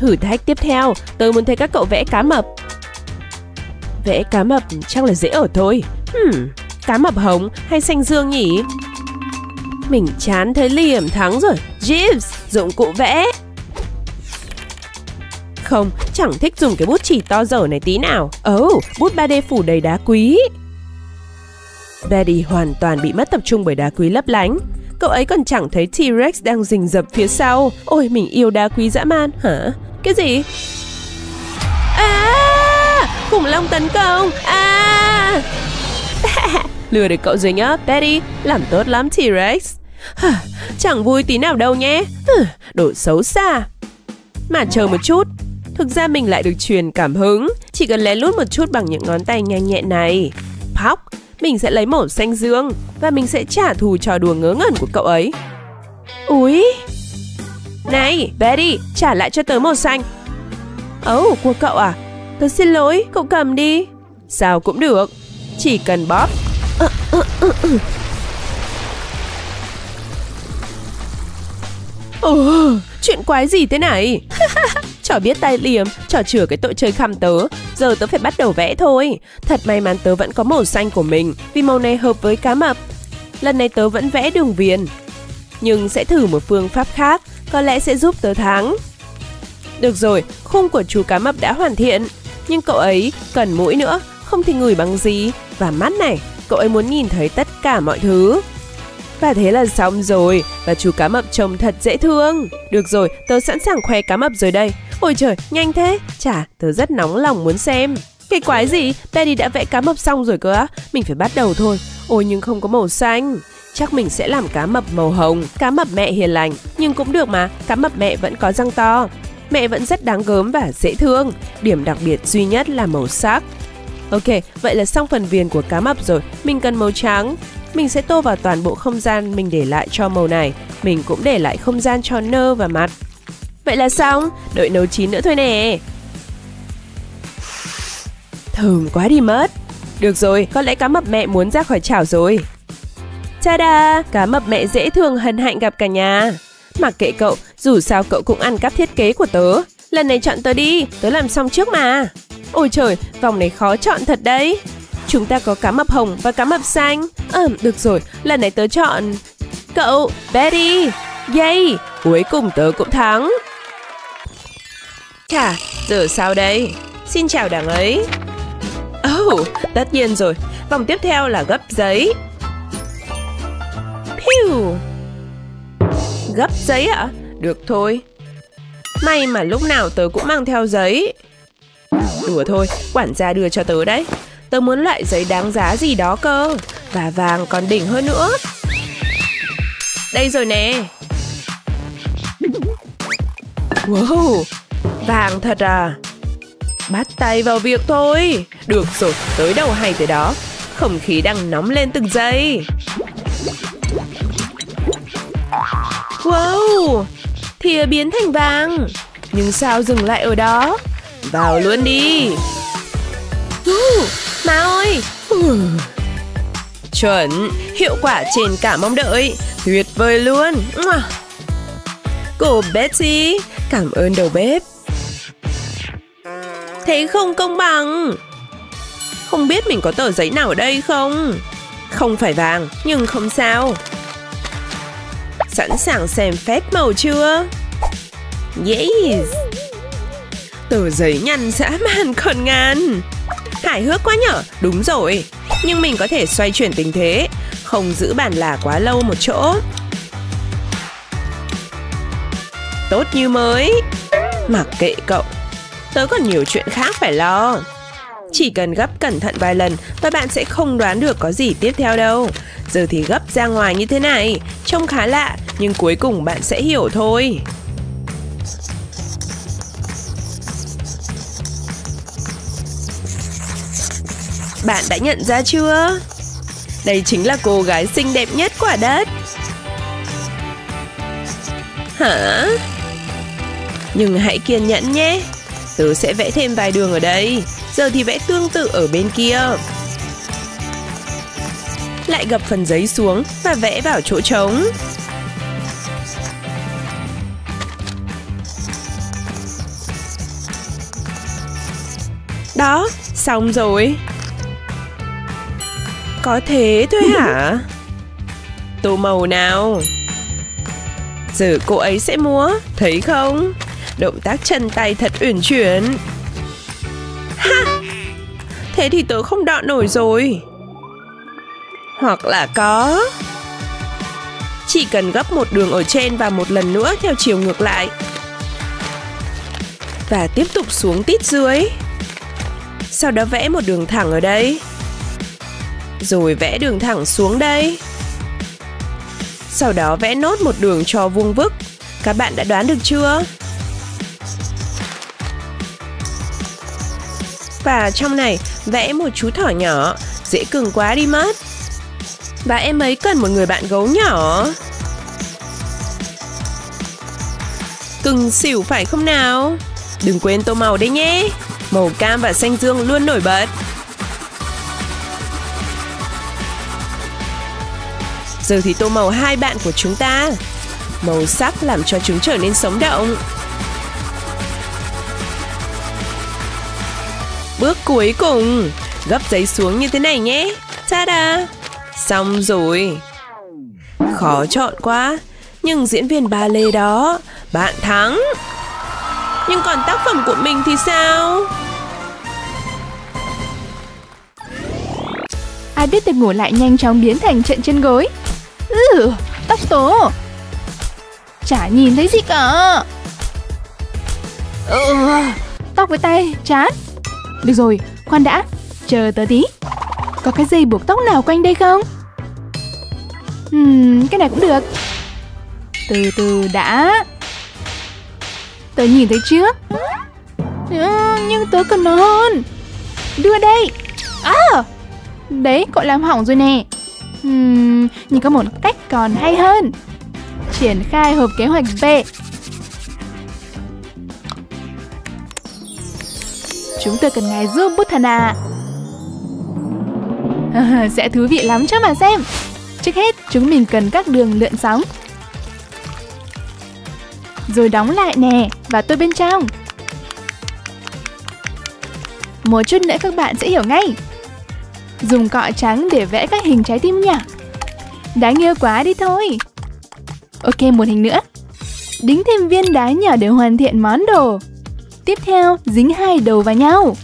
Thử thách tiếp theo, tôi muốn thấy các cậu vẽ cá mập. Vẽ cá mập chắc là dễ ở thôi. Hmm, cá mập hồng hay xanh dương nhỉ? Mình chán thấy Liam thắng rồi. Jeeves, dụng cụ vẽ. Không, chẳng thích dùng cái bút chỉ to dở này tí nào. Oh, bút 3D phủ đầy đá quý. Betty hoàn toàn bị mất tập trung bởi đá quý lấp lánh. Cậu ấy còn chẳng thấy T-Rex đang rình rập phía sau. Ôi, mình yêu đá quý dã man. Hả? Cái gì? À! Khủng long tấn công! À! Lừa được cậu rồi nhá, Betty. Làm tốt lắm, T-Rex. Chẳng vui tí nào đâu nhé. Đồ xấu xa. Mà chờ một chút, thực ra mình lại được truyền cảm hứng. Chỉ cần lén lút một chút bằng những ngón tay nhanh nhẹn này. Póc, mình sẽ lấy màu xanh dương và mình sẽ trả thù trò đùa ngớ ngẩn của cậu ấy. Úi! Này, Betty, trả lại cho tớ màu xanh. Ồ, oh, của cậu à? Tớ xin lỗi, cậu cầm đi. Sao cũng được, chỉ cần bóp. Ồ, oh, chuyện quái gì thế này? Trò biết tay liềm, trò chừa cái tội chơi khăm tớ. Giờ tớ phải bắt đầu vẽ thôi. Thật may mắn tớ vẫn có màu xanh của mình, vì màu này hợp với cá mập. Lần này tớ vẫn vẽ đường viền. Nhưng sẽ thử một phương pháp khác, có lẽ sẽ giúp tớ thắng. Được rồi, khung của chú cá mập đã hoàn thiện. Nhưng cậu ấy cần mũi nữa, không thì ngửi bằng gì. Và mắt này, cậu ấy muốn nhìn thấy tất cả mọi thứ. Và thế là xong rồi, và chú cá mập trông thật dễ thương. Được rồi, tớ sẵn sàng khoe cá mập rồi đây. Ôi trời, nhanh thế. Chả, tớ rất nóng lòng muốn xem. Cái quái gì? Betty đã vẽ cá mập xong rồi cơ á. Mình phải bắt đầu thôi. Ôi nhưng không có màu xanh. Chắc mình sẽ làm cá mập màu hồng, cá mập mẹ hiền lành. Nhưng cũng được mà, cá mập mẹ vẫn có răng to. Mẹ vẫn rất đáng gớm và dễ thương. Điểm đặc biệt duy nhất là màu sắc. Ok, vậy là xong phần viền của cá mập rồi. Mình cần màu trắng. Mình sẽ tô vào toàn bộ không gian mình để lại cho màu này. Mình cũng để lại không gian cho nơ và mặt. Vậy là xong, đợi nấu chín nữa thôi nè. Thơm quá đi mất. Được rồi, có lẽ cá mập mẹ muốn ra khỏi chảo rồi cha da cá mập mẹ dễ thương hân hạnh gặp cả nhà. Mặc kệ cậu, dù sao cậu cũng ăn cắp thiết kế của tớ. Lần này chọn tớ đi, tớ làm xong trước mà. Ôi trời, vòng này khó chọn thật đấy. Chúng ta có cá mập hồng và cá mập xanh. Ờ, được rồi, lần này tớ chọn... Cậu, Betty, Yay, cuối cùng tớ cũng thắng. Chà, giờ sao đây? Xin chào đảng ấy. Oh, tất nhiên rồi, vòng tiếp theo là gấp giấy. Pew. Gấp giấy ạ? À? Được thôi. May mà lúc nào tớ cũng mang theo giấy. Đùa thôi, quản gia đưa cho tớ đấy. Tớ muốn loại giấy đáng giá gì đó cơ. Và vàng còn đỉnh hơn nữa. Đây rồi nè. Wow, vàng thật à. Bắt tay vào việc thôi. Được rồi, tới đâu hay tới đó. Không khí đang nóng lên từng giây. Wow, thìa biến thành vàng. Nhưng sao dừng lại ở đó? Vào luôn đi. Uh, má ơi. Uh. Chuẩn, hiệu quả trên cả mong đợi. Tuyệt vời luôn. Cô Betty, cảm ơn đầu bếp. Thế không công bằng. Không biết mình có tờ giấy nào ở đây không? Không phải vàng, nhưng không sao. Sẵn sàng xem phép màu chưa? Yes! Tờ giấy nhăn dã man còn ngàn. Hài hước quá nhở? Đúng rồi. Nhưng mình có thể xoay chuyển tình thế, không giữ bàn là quá lâu một chỗ. Tốt như mới. Mặc kệ cậu. Tớ còn nhiều chuyện khác phải lo. Chỉ cần gấp cẩn thận vài lần và bạn sẽ không đoán được có gì tiếp theo đâu. Giờ thì gấp ra ngoài như thế này, trông khá lạ nhưng cuối cùng bạn sẽ hiểu thôi. Bạn đã nhận ra chưa? Đây chính là cô gái xinh đẹp nhất quả đất. Hả? Nhưng hãy kiên nhẫn nhé. Tớ sẽ vẽ thêm vài đường ở đây. Giờ thì vẽ tương tự ở bên kia. Lại gập phần giấy xuống và vẽ vào chỗ trống. Đó, xong rồi. Có thế thôi hả? Tô màu nào? Giờ cô ấy sẽ múa, thấy không? Động tác chân tay thật uyển chuyển. Ha! Thế thì tớ không đọ nổi rồi. Hoặc là có. Chỉ cần gấp một đường ở trên và một lần nữa theo chiều ngược lại. Và tiếp tục xuống tít dưới. Sau đó vẽ một đường thẳng ở đây. Rồi vẽ đường thẳng xuống đây. Sau đó vẽ nốt một đường cho vuông vức. Các bạn đã đoán được chưa? Và trong này vẽ một chú thỏ nhỏ, dễ cưng quá đi mất. Và em ấy cần một người bạn gấu nhỏ. Cưng xỉu phải không nào? Đừng quên tô màu đấy nhé. Màu cam và xanh dương luôn nổi bật. Giờ thì tô màu hai bạn của chúng ta. Màu sắc làm cho chúng trở nên sống động. Bước cuối cùng, gấp giấy xuống như thế này nhé. Ta-da! Xong rồi. Khó chọn quá, nhưng diễn viên ba lê đó, bạn thắng. Nhưng còn tác phẩm của mình thì sao? Ai biết được ngủ lại nhanh chóng biến thành trận chân gối. Ừ, tóc tố. Chả nhìn thấy gì cả. Ừ, tóc với tay, chán. Được rồi, khoan đã, chờ tớ tí. Có cái dây buộc tóc nào quanh đây không? Ừm, cái này cũng được. Từ từ đã. Tớ nhìn thấy trước. À, ờ, nhưng tớ cần nó hơn. Đưa đây. À, đấy, cậu làm hỏng rồi nè. Ừm, nhưng có một cách còn hay hơn. Triển khai hộp kế hoạch B. Chúng tôi cần ngài giúp buthana À, sẽ thú vị lắm cho mà xem. Trước hết, chúng mình cần các đường lượn sóng. Rồi đóng lại nè, và tôi bên trong. Một chút nữa các bạn sẽ hiểu ngay. Dùng cọ trắng để vẽ các hình trái tim nhỉ Đáng yêu quá đi thôi. Ok, một hình nữa. Đính thêm viên đá nhỏ để hoàn thiện món đồ. Tiếp theo, dính hai đầu vào nhau.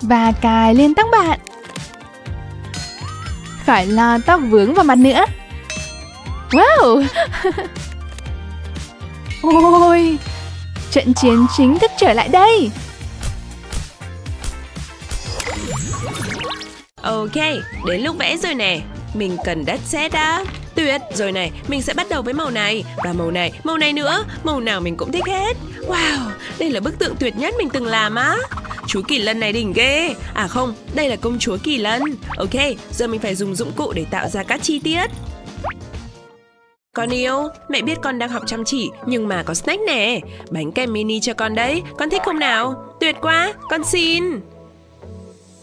Và cài lên tóc bạn. Khỏi lo tóc vướng vào mặt nữa. Wow! Ôi! Trận chiến chính thức trở lại đây! Ok, đến lúc vẽ rồi nè. Mình cần đất sét đã Tuyệt, rồi này, mình sẽ bắt đầu với màu này Và màu này, màu này nữa Màu nào mình cũng thích hết Wow, đây là bức tượng tuyệt nhất mình từng làm á Chú Kỳ Lân này đỉnh ghê À không, đây là công chúa Kỳ Lân Ok, giờ mình phải dùng dụng cụ để tạo ra các chi tiết con yêu, mẹ biết con đang học chăm chỉ nhưng mà có snack nè. Bánh kem mini cho con đấy, con thích không nào? Tuyệt quá, con xin.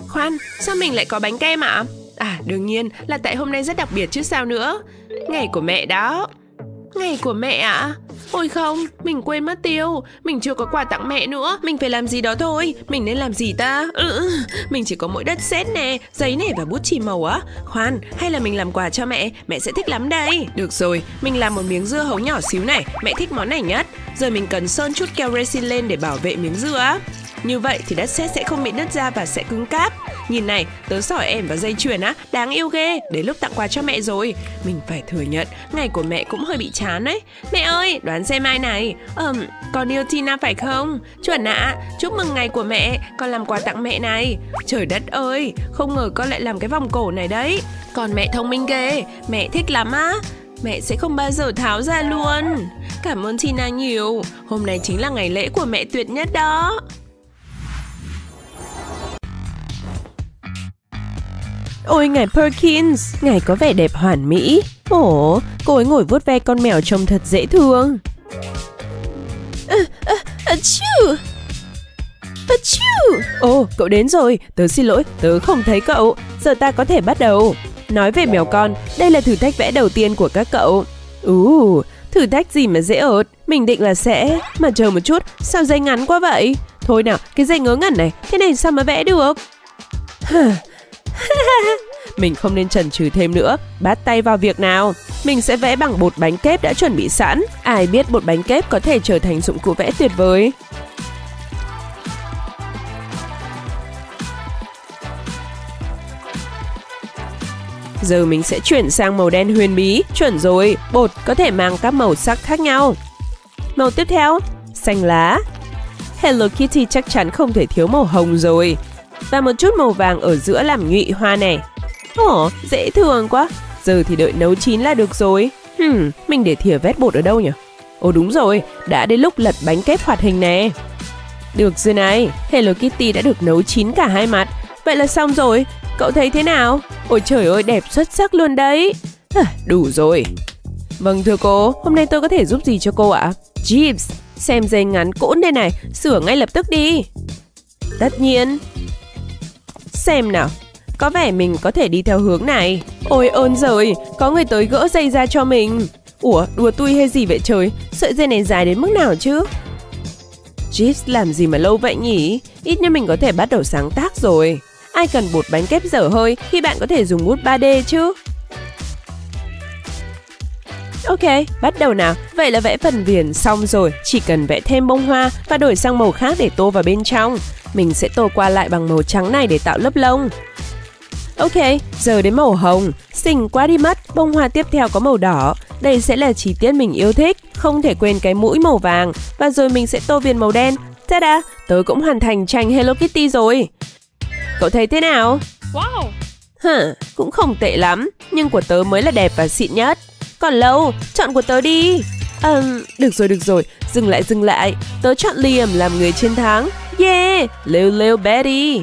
Khoan, sao mình lại có bánh kem ạ? À? À đương nhiên là tại hôm nay rất đặc biệt chứ sao nữa Ngày của mẹ đó. Ngày của mẹ ạ? À? Ôi không, mình quên mất tiêu. Mình chưa có quà tặng mẹ nữa. Mình phải làm gì đó thôi. Mình nên làm gì ta? Ừ, Mình chỉ có mỗi đất sét nè Giấy nè và bút chì màu á. Khoan, hay là mình làm quà cho mẹ? Mẹ sẽ thích lắm đây. Được rồi, mình làm một miếng dưa hấu nhỏ xíu này. Mẹ thích món này nhất. Giờ mình cần sơn chút keo resin lên để bảo vệ miếng dưa Như vậy thì đất sét sẽ không bị nứt ra và sẽ cứng cáp. Nhìn này, tớ sỏi em và dây chuyền á, đáng yêu ghê Đến lúc tặng quà cho mẹ rồi. Mình phải thừa nhận, ngày của mẹ cũng hơi bị chán đấy. Mẹ ơi, đoán xem ai này? Ừm, um, con yêu Tina phải không? Chuẩn ạ, à, chúc mừng ngày của mẹ Con làm quà tặng mẹ này. Trời đất ơi, không ngờ con lại làm cái vòng cổ này đấy. Còn mẹ thông minh ghê Mẹ thích lắm á. Mẹ sẽ không bao giờ tháo ra luôn. Cảm ơn Tina nhiều Hôm nay chính là ngày lễ của mẹ tuyệt nhất đó. Ôi ngài Perkins, ngài có vẻ đẹp hoàn mỹ. Ồ, cô ấy ngồi vuốt ve con mèo trông thật dễ thương. À, à, à. À, chư. Ồ, cậu đến rồi. Tớ xin lỗi, tớ không thấy cậu. Giờ ta có thể bắt đầu. Nói về mèo con, đây là thử thách vẽ đầu tiên của các cậu. Ú, Thử thách gì mà dễ ợt Mình định là sẽ Mà chờ một chút Sao dây ngắn quá vậy Thôi nào Cái dây ngớ ngẩn này Thế này sao mà vẽ được Mình không nên chần chừ thêm nữa Bắt tay vào việc nào Mình sẽ vẽ bằng bột bánh kép đã chuẩn bị sẵn Ai biết bột bánh kép có thể trở thành dụng cụ vẽ tuyệt vời Giờ mình sẽ chuyển sang màu đen huyền bí. Chuẩn rồi, bột có thể mang các màu sắc khác nhau. Màu tiếp theo, xanh lá. Hello Kitty chắc chắn không thể thiếu màu hồng rồi. Và một chút màu vàng ở giữa làm nhụy hoa này. Ồ, dễ thương quá. Giờ thì đợi nấu chín là được rồi. Hmm, mình để thìa vét bột ở đâu nhỉ? Ồ đúng rồi, đã đến lúc lật bánh kép hoạt hình nè. Được rồi này, Hello Kitty đã được nấu chín cả hai mặt. Vậy là xong rồi, Cậu thấy thế nào? Ôi trời ơi, đẹp xuất sắc luôn đấy. À, đủ rồi. Vâng thưa cô, hôm nay tôi có thể giúp gì cho cô ạ? À? Jeeves, xem dây ngắn cỗn đây này, sửa ngay lập tức đi. Tất nhiên. Xem nào, có vẻ mình có thể đi theo hướng này. Ôi ơn rồi, có người tới gỡ dây ra cho mình. Ủa, đùa tôi hay gì vậy trời? Sợi dây này dài đến mức nào chứ? Jeeves làm gì mà lâu vậy nhỉ? Ít nhất mình có thể bắt đầu sáng tác rồi. Ai cần bột bánh kép dở hơi khi bạn có thể dùng bút 3D chứ? Ok, bắt đầu nào. Vậy là vẽ phần viền xong rồi, chỉ cần vẽ thêm bông hoa và đổi sang màu khác để tô vào bên trong. Mình sẽ tô qua lại bằng màu trắng này để tạo lớp lông. Ok, giờ đến màu hồng. Xinh quá đi mất, bông hoa tiếp theo có màu đỏ. Đây sẽ là chi tiết mình yêu thích, không thể quên cái mũi màu vàng. Và rồi mình sẽ tô viền màu đen. Ta-da, tớ cũng hoàn thành tranh Hello Kitty rồi. Cậu thấy thế nào? Wow! Hả, cũng không tệ lắm, nhưng của tớ mới là đẹp và xịn nhất. Còn lâu, chọn của tớ đi. À, được rồi, được rồi, dừng lại, dừng lại. Tớ chọn Liam làm người chiến thắng. Yeah, lêu lêu Betty.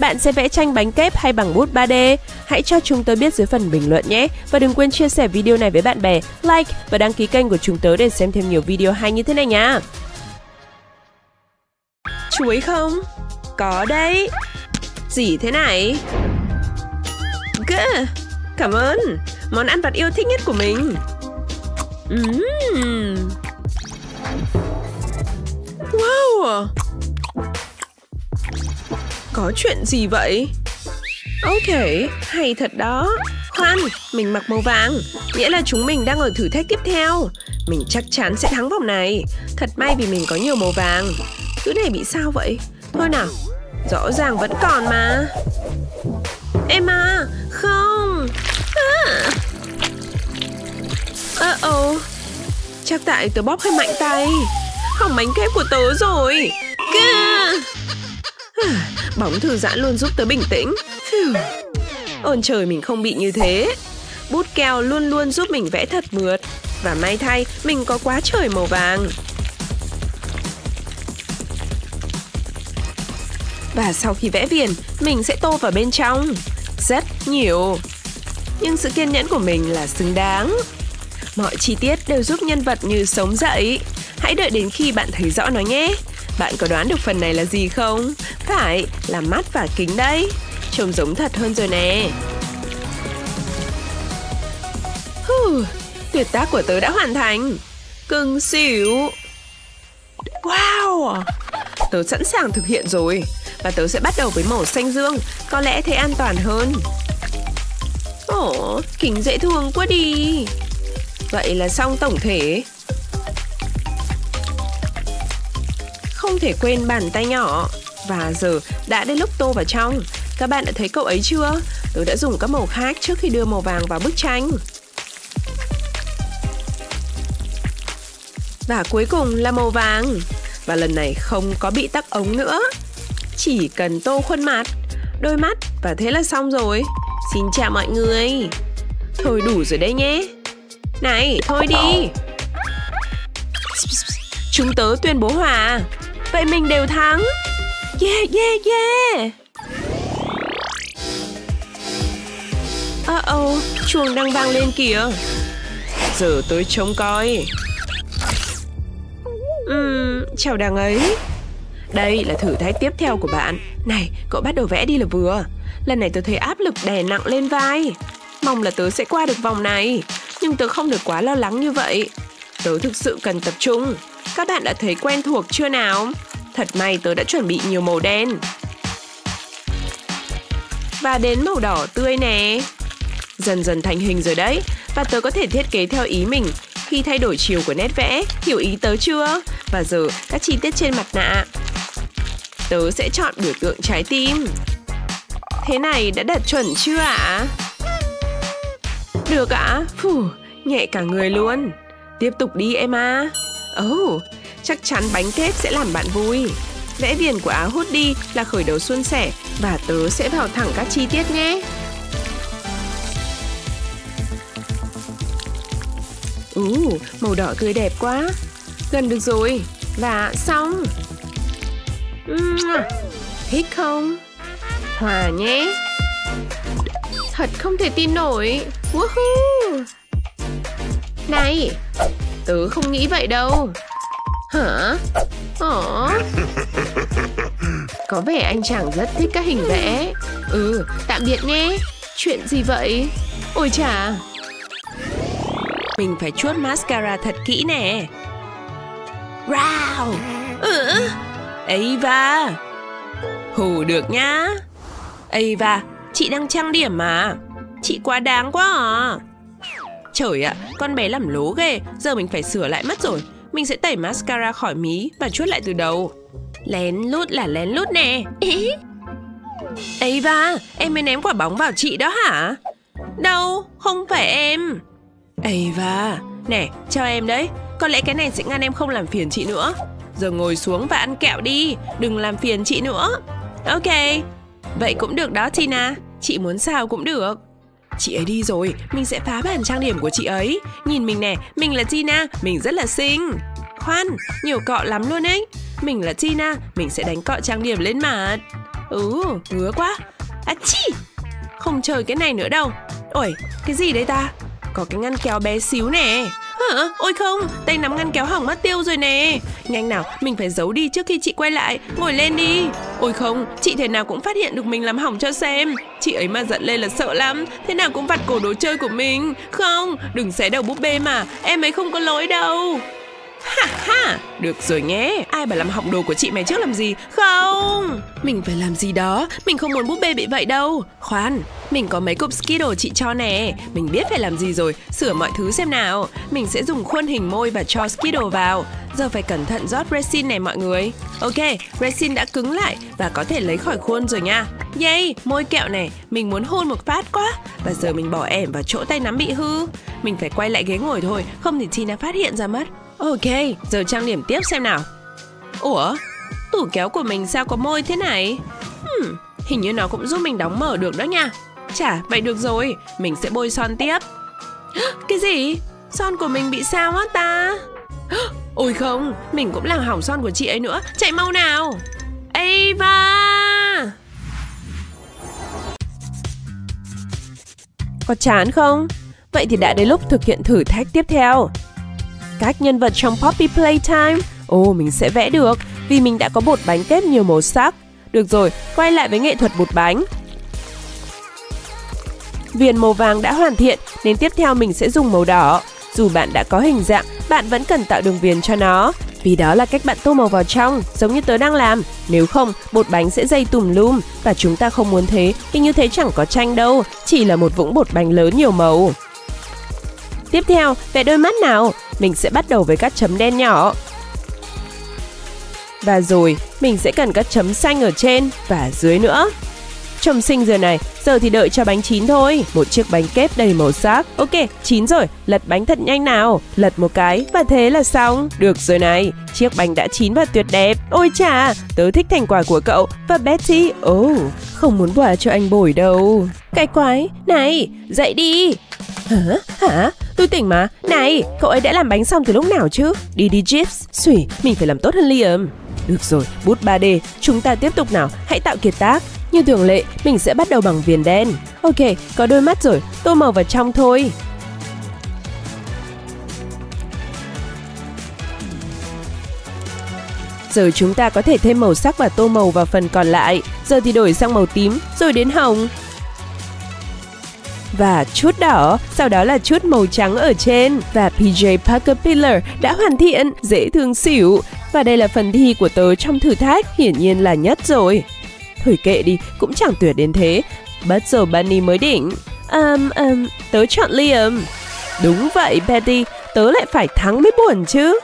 Bạn sẽ vẽ tranh bánh kép hay bằng bút 3D? Hãy cho chúng tớ biết dưới phần bình luận nhé. Và đừng quên chia sẻ video này với bạn bè, like và đăng ký kênh của chúng tớ để xem thêm nhiều video hay như thế này nha. Chuối không? Có đấy Gì thế này Gah, Cảm ơn Món ăn vặt yêu thích nhất của mình Wow. Có chuyện gì vậy? Ok, hay thật đó. Khoan, mình mặc màu vàng. Nghĩa là chúng mình đang ở thử thách tiếp theo. Mình chắc chắn sẽ thắng vòng này. Thật may vì mình có nhiều màu vàng. Thứ này bị sao vậy? Thôi nào, rõ ràng vẫn còn mà. Emma, à, không. Uh oh Chắc tại tớ bóp hơi mạnh tay. Hỏng bánh kép của tớ rồi. Kìa Bóng thư giãn luôn giúp tớ bình tĩnh. Ôn trời mình không bị như thế. Bút keo luôn luôn giúp mình vẽ thật mượt. Và may thay mình có quá trời màu vàng. Và sau khi vẽ viền, mình sẽ tô vào bên trong. Rất nhiều. Nhưng sự kiên nhẫn của mình là xứng đáng. Mọi chi tiết đều giúp nhân vật như sống dậy. Hãy đợi đến khi bạn thấy rõ nó nhé. Bạn có đoán được phần này là gì không? Phải, là mắt và kính đấy. Trông giống thật hơn rồi nè. Hù, tuyệt tác của tớ đã hoàn thành. Cưng xỉu. Wow, tớ sẵn sàng thực hiện rồi. Và tớ sẽ bắt đầu với màu xanh dương Có lẽ thế an toàn hơn Ồ, kính dễ thương quá đi Vậy là xong tổng thể. Không thể quên bàn tay nhỏ. Và giờ đã đến lúc tô vào trong. Các bạn đã thấy cậu ấy chưa? tôi đã dùng các màu khác trước khi đưa màu vàng vào bức tranh. Và cuối cùng là màu vàng. Và lần này không có bị tắc ống nữa. Chỉ cần tô khuôn mặt, đôi mắt và thế là xong rồi. Xin chào mọi người. Thôi đủ rồi đấy nhé này thôi đi. Chúng tớ tuyên bố hòa. Vậy mình đều thắng. Yeah yeah yeah. Uh oh chuông đang vang lên kìa. Giờ tới trông coi. Uhm, chào đằng ấy. Đây là thử thách tiếp theo của bạn. Này, cậu bắt đầu vẽ đi là vừa. Lần này tớ thấy áp lực đè nặng lên vai. Mong là tớ sẽ qua được vòng này nhưng tớ không được quá lo lắng như vậy. Tớ thực sự cần tập trung. Các bạn đã thấy quen thuộc chưa nào? Thật may tớ đã chuẩn bị nhiều màu đen. Và đến màu đỏ tươi nè. Dần dần thành hình rồi đấy. Và tớ có thể thiết kế theo ý mình khi thay đổi chiều của nét vẽ. Hiểu ý tớ chưa? Và giờ, các chi tiết trên mặt nạ. Tớ sẽ chọn biểu tượng trái tim. Thế này đã đạt chuẩn chưa ạ? À? Được ạ. À? Phù, nhẹ cả người luôn. Tiếp tục đi em à. Oh, chắc chắn bánh kép sẽ làm bạn vui. Vẽ viền của áo hút đi là khởi đầu suôn sẻ và tớ sẽ vào thẳng các chi tiết nhé. Uh, màu đỏ tươi đẹp quá. Gần được rồi. Và xong. Thích không? Hòa nhé. Thật không thể tin nổi. Woohoo! Này, tớ không nghĩ vậy đâu. Hả? Ồ. Có vẻ anh chàng rất thích các hình vẽ. Ừ, tạm biệt nhé. Chuyện gì vậy? Ôi chà. Mình phải chuốt mascara thật kỹ nè. Wow! Ừ. Ava! Hù được nhá. Ava, chị đang trang điểm mà. Chị quá đáng quá à. Trời ạ, con bé làm lố ghê, giờ mình phải sửa lại mất rồi. Mình sẽ tẩy mascara khỏi mí và chuốt lại từ đầu. Lén lút là lén lút nè. Ava, em mới ném quả bóng vào chị đó hả? Đâu, không phải em. Ava, nè, cho em đấy. Có lẽ cái này sẽ ngăn em không làm phiền chị nữa. Giờ ngồi xuống và ăn kẹo đi, đừng làm phiền chị nữa. Ok, vậy cũng được đó Tina, chị muốn sao cũng được. Chị ấy đi rồi, mình sẽ phá bản trang điểm của chị ấy. Nhìn mình nè, mình là Tina, mình rất là xinh. Khoan, nhiều cọ lắm luôn ấy. Mình là Tina, mình sẽ đánh cọ trang điểm lên mặt. Ừ, ngứa quá. À chi, không chơi cái này nữa đâu. Ôi, cái gì đấy ta? Có cái ngăn kéo bé xíu nè. Hả? Ôi không, tay nắm ngăn kéo hỏng mất tiêu rồi nè. Nhanh nào, mình phải giấu đi trước khi chị quay lại. Ngồi lên đi. Ôi không, chị thế nào cũng phát hiện được mình làm hỏng cho xem. Chị ấy mà giận lên là sợ lắm. Thế nào cũng vặt cổ đồ chơi của mình. Không, đừng xé đầu búp bê mà. Em ấy không có lỗi đâu. Ha ha, được rồi nhé, ai bảo làm hỏng đồ của chị mày trước làm gì? Không, mình phải làm gì đó, mình không muốn búp bê bị vậy đâu. Khoan, mình có mấy cục Skittle chị cho nè, mình biết phải làm gì rồi, sửa mọi thứ xem nào. Mình sẽ dùng khuôn hình môi và cho Skittle vào. Giờ phải cẩn thận rót resin này mọi người. Ok, resin đã cứng lại và có thể lấy khỏi khuôn rồi nha. Yay, môi kẹo này, mình muốn hôn một phát quá. Và giờ mình bỏ ẻm vào chỗ tay nắm bị hư. Mình phải quay lại ghế ngồi thôi, không thì Tina phát hiện ra mất. Ok, giờ trang điểm tiếp xem nào. Ủa, tủ kéo của mình sao có môi thế này? Hmm, hình như nó cũng giúp mình đóng mở được đó nha. Chả, vậy được rồi, mình sẽ bôi son tiếp. Cái gì? Son của mình bị sao á ta? Ôi không, mình cũng làm hỏng son của chị ấy nữa. Chạy mau nào. Ava! Có chán không? Vậy thì đã đến lúc thực hiện thử thách tiếp theo các nhân vật trong Poppy Playtime. Ồ, oh, mình sẽ vẽ được vì mình đã có bột bánh kép nhiều màu sắc. Được rồi, quay lại với nghệ thuật bột bánh. Viền màu vàng đã hoàn thiện nên tiếp theo mình sẽ dùng màu đỏ. Dù bạn đã có hình dạng, bạn vẫn cần tạo đường viền cho nó. Vì đó là cách bạn tô màu vào trong, giống như tớ đang làm. Nếu không, bột bánh sẽ dây tùm lum và chúng ta không muốn thế, vì như thế chẳng có tranh đâu, chỉ là một vũng bột bánh lớn nhiều màu. Tiếp theo, vẽ đôi mắt nào. Mình sẽ bắt đầu với các chấm đen nhỏ. Và rồi, mình sẽ cần các chấm xanh ở trên và dưới nữa. Trông xinh giờ này, giờ thì đợi cho bánh chín thôi. Một chiếc bánh kép đầy màu sắc. Ok, chín rồi, lật bánh thật nhanh nào. Lật một cái và thế là xong. Được rồi này, chiếc bánh đã chín và tuyệt đẹp. Ôi chà, tớ thích thành quả của cậu và Betty. Ồ, oh, không muốn quả cho anh bổi đâu. Cái quái, này, dậy đi. Hả? Hả? Tôi tỉnh mà. Này, cậu ấy đã làm bánh xong từ lúc nào chứ? Đi đi Chips. Xủy, mình phải làm tốt hơn Liam. Được rồi, bút 3D, chúng ta tiếp tục nào, hãy tạo kiệt tác. Như thường lệ, mình sẽ bắt đầu bằng viền đen. Ok, có đôi mắt rồi, tô màu vào trong thôi. Giờ chúng ta có thể thêm màu sắc và tô màu vào phần còn lại. Giờ thì đổi sang màu tím, rồi đến hồng và chút đỏ, sau đó là chút màu trắng ở trên và PJ Parker Pillar đã hoàn thiện, dễ thương xỉu. Và đây là phần thi của tớ trong thử thách, hiển nhiên là nhất rồi. Thôi kệ đi, cũng chẳng tuyệt đến thế. Bất giờ Bunny mới đỉnh. Um, um, tớ chọn Liam. Đúng vậy, Betty, tớ lại phải thắng mới buồn chứ.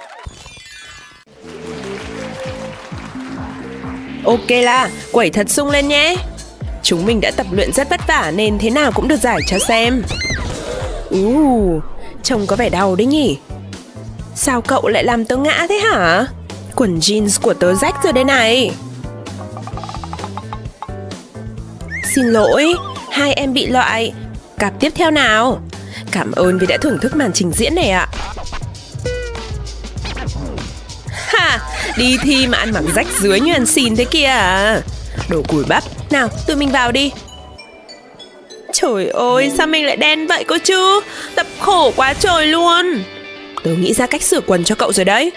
Ok là, quẩy thật sung lên nhé. Chúng mình đã tập luyện rất vất vả nên thế nào cũng được giải cho xem. Uh, trông có vẻ đau đấy nhỉ? Sao cậu lại làm tớ ngã thế hả? Quần jeans của tớ rách rồi đây này. Xin lỗi, hai em bị loại. Cặp tiếp theo nào. Cảm ơn vì đã thưởng thức màn trình diễn này ạ. Ha, đi thi mà ăn mặc rách dưới như ăn xin thế kia à. Đồ cùi bắp, nào tụi mình vào đi. Trời ơi, sao mình lại đen vậy cô chứ? Tập khổ quá trời luôn. Tớ nghĩ ra cách sửa quần cho cậu rồi đấy.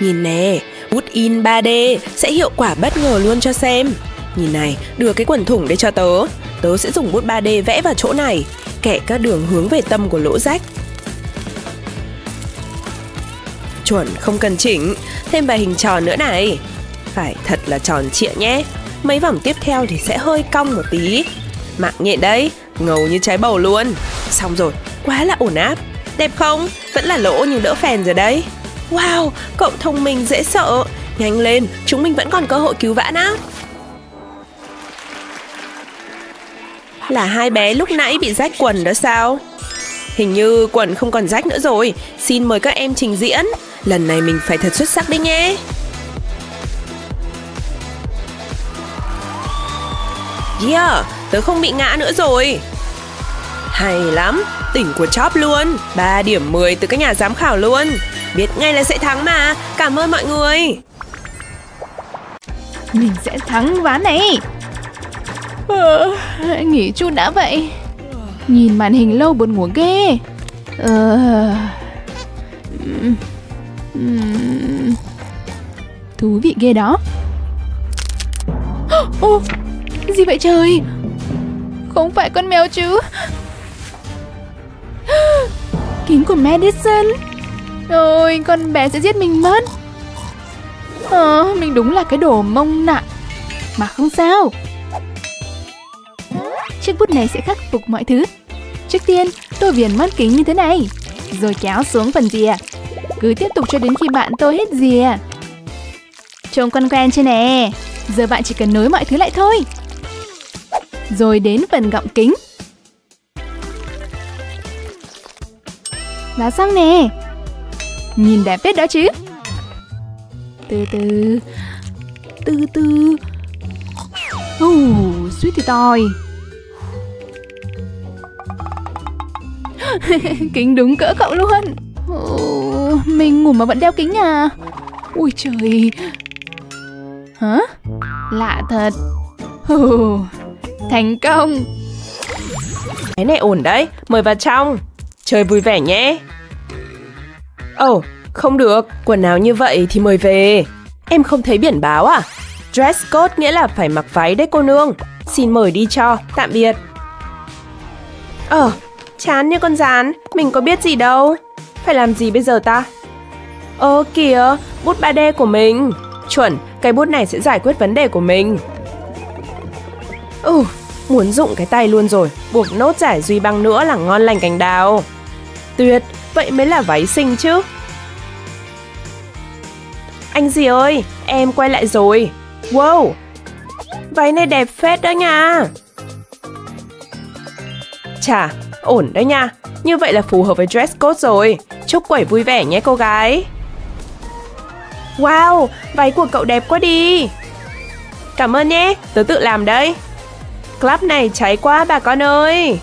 Nhìn nè, bút in 3D sẽ hiệu quả bất ngờ luôn cho xem. Nhìn này, đưa cái quần thủng đây cho tớ. Tớ sẽ dùng bút 3D vẽ vào chỗ này, kẻ các đường hướng về tâm của lỗ rách. Chuẩn, không cần chỉnh. Thêm vài hình tròn nữa này. Phải thật là tròn trịa nhé. Mấy vòng tiếp theo thì sẽ hơi cong một tí. Mạng nhẹ đấy, ngầu như trái bầu luôn. Xong rồi, quá là ổn áp. Đẹp không? Vẫn là lỗ nhưng đỡ phèn rồi đấy. Wow, cậu thông minh dễ sợ. Nhanh lên, chúng mình vẫn còn cơ hội cứu vãn á. Là hai bé lúc nãy bị rách quần đó sao? Hình như quần không còn rách nữa rồi. Xin mời các em trình diễn. Lần này mình phải thật xuất sắc đấy nhé. Yeah, tớ không bị ngã nữa rồi. Hay lắm, tỉnh của chóp luôn. 3 điểm 10 từ các nhà giám khảo luôn. Biết ngay là sẽ thắng mà. Cảm ơn mọi người. Mình sẽ thắng ván này. Ờ, Nghỉ chút đã vậy. Nhìn màn hình lâu buồn ngủ ghê. Ờ, Thú vị ghê đó. Ô, gì vậy trời? Không phải con mèo chứ. Kính của Madison. Ôi, con bé sẽ giết mình mất. Ờ, mình đúng là cái đồ mông nặng. Mà không sao. Chiếc bút này sẽ khắc phục mọi thứ. Trước tiên, tôi viền mắt kính như thế này Rồi kéo xuống phần rìa. Cứ tiếp tục cho đến khi bạn tô hết rìa. Trông con quen chưa nè? Giờ bạn chỉ cần nối mọi thứ lại thôi rồi đến phần gọng kính. Và xong nè? Nhìn đẹp phết đó chứ. Từ từ. Từ từ. Uh, suýt thì toi! Kính đúng cỡ cậu luôn. Mình ngủ mà vẫn đeo kính à? Ui trời. Hả? Lạ thật. Oh. Thành công Cái này ổn đấy Mời vào trong Chơi vui vẻ nhé. Ồ, oh, không được, quần áo như vậy thì mời về. Em không thấy biển báo à? Dress code nghĩa là phải mặc váy đấy cô nương. Xin mời đi cho, tạm biệt. Ờ, oh, chán như con rán, mình có biết gì đâu. Phải làm gì bây giờ ta? Ơ kìa, bút 3D của mình. Chuẩn, cái bút này sẽ giải quyết vấn đề của mình. Ừ, muốn dụng cái tay luôn rồi, buộc nốt giải duy băng nữa là ngon lành cành đào. Tuyệt, vậy mới là váy xinh chứ. Anh gì ơi, em quay lại rồi. Wow, váy này đẹp phết đó nha. Chà, ổn đấy nha. Như vậy là phù hợp với dress code rồi. Chúc quẩy vui vẻ nhé cô gái. Wow, váy của cậu đẹp quá đi. Cảm ơn nhé, tớ tự làm đây. Club này cháy quá bà con ơi.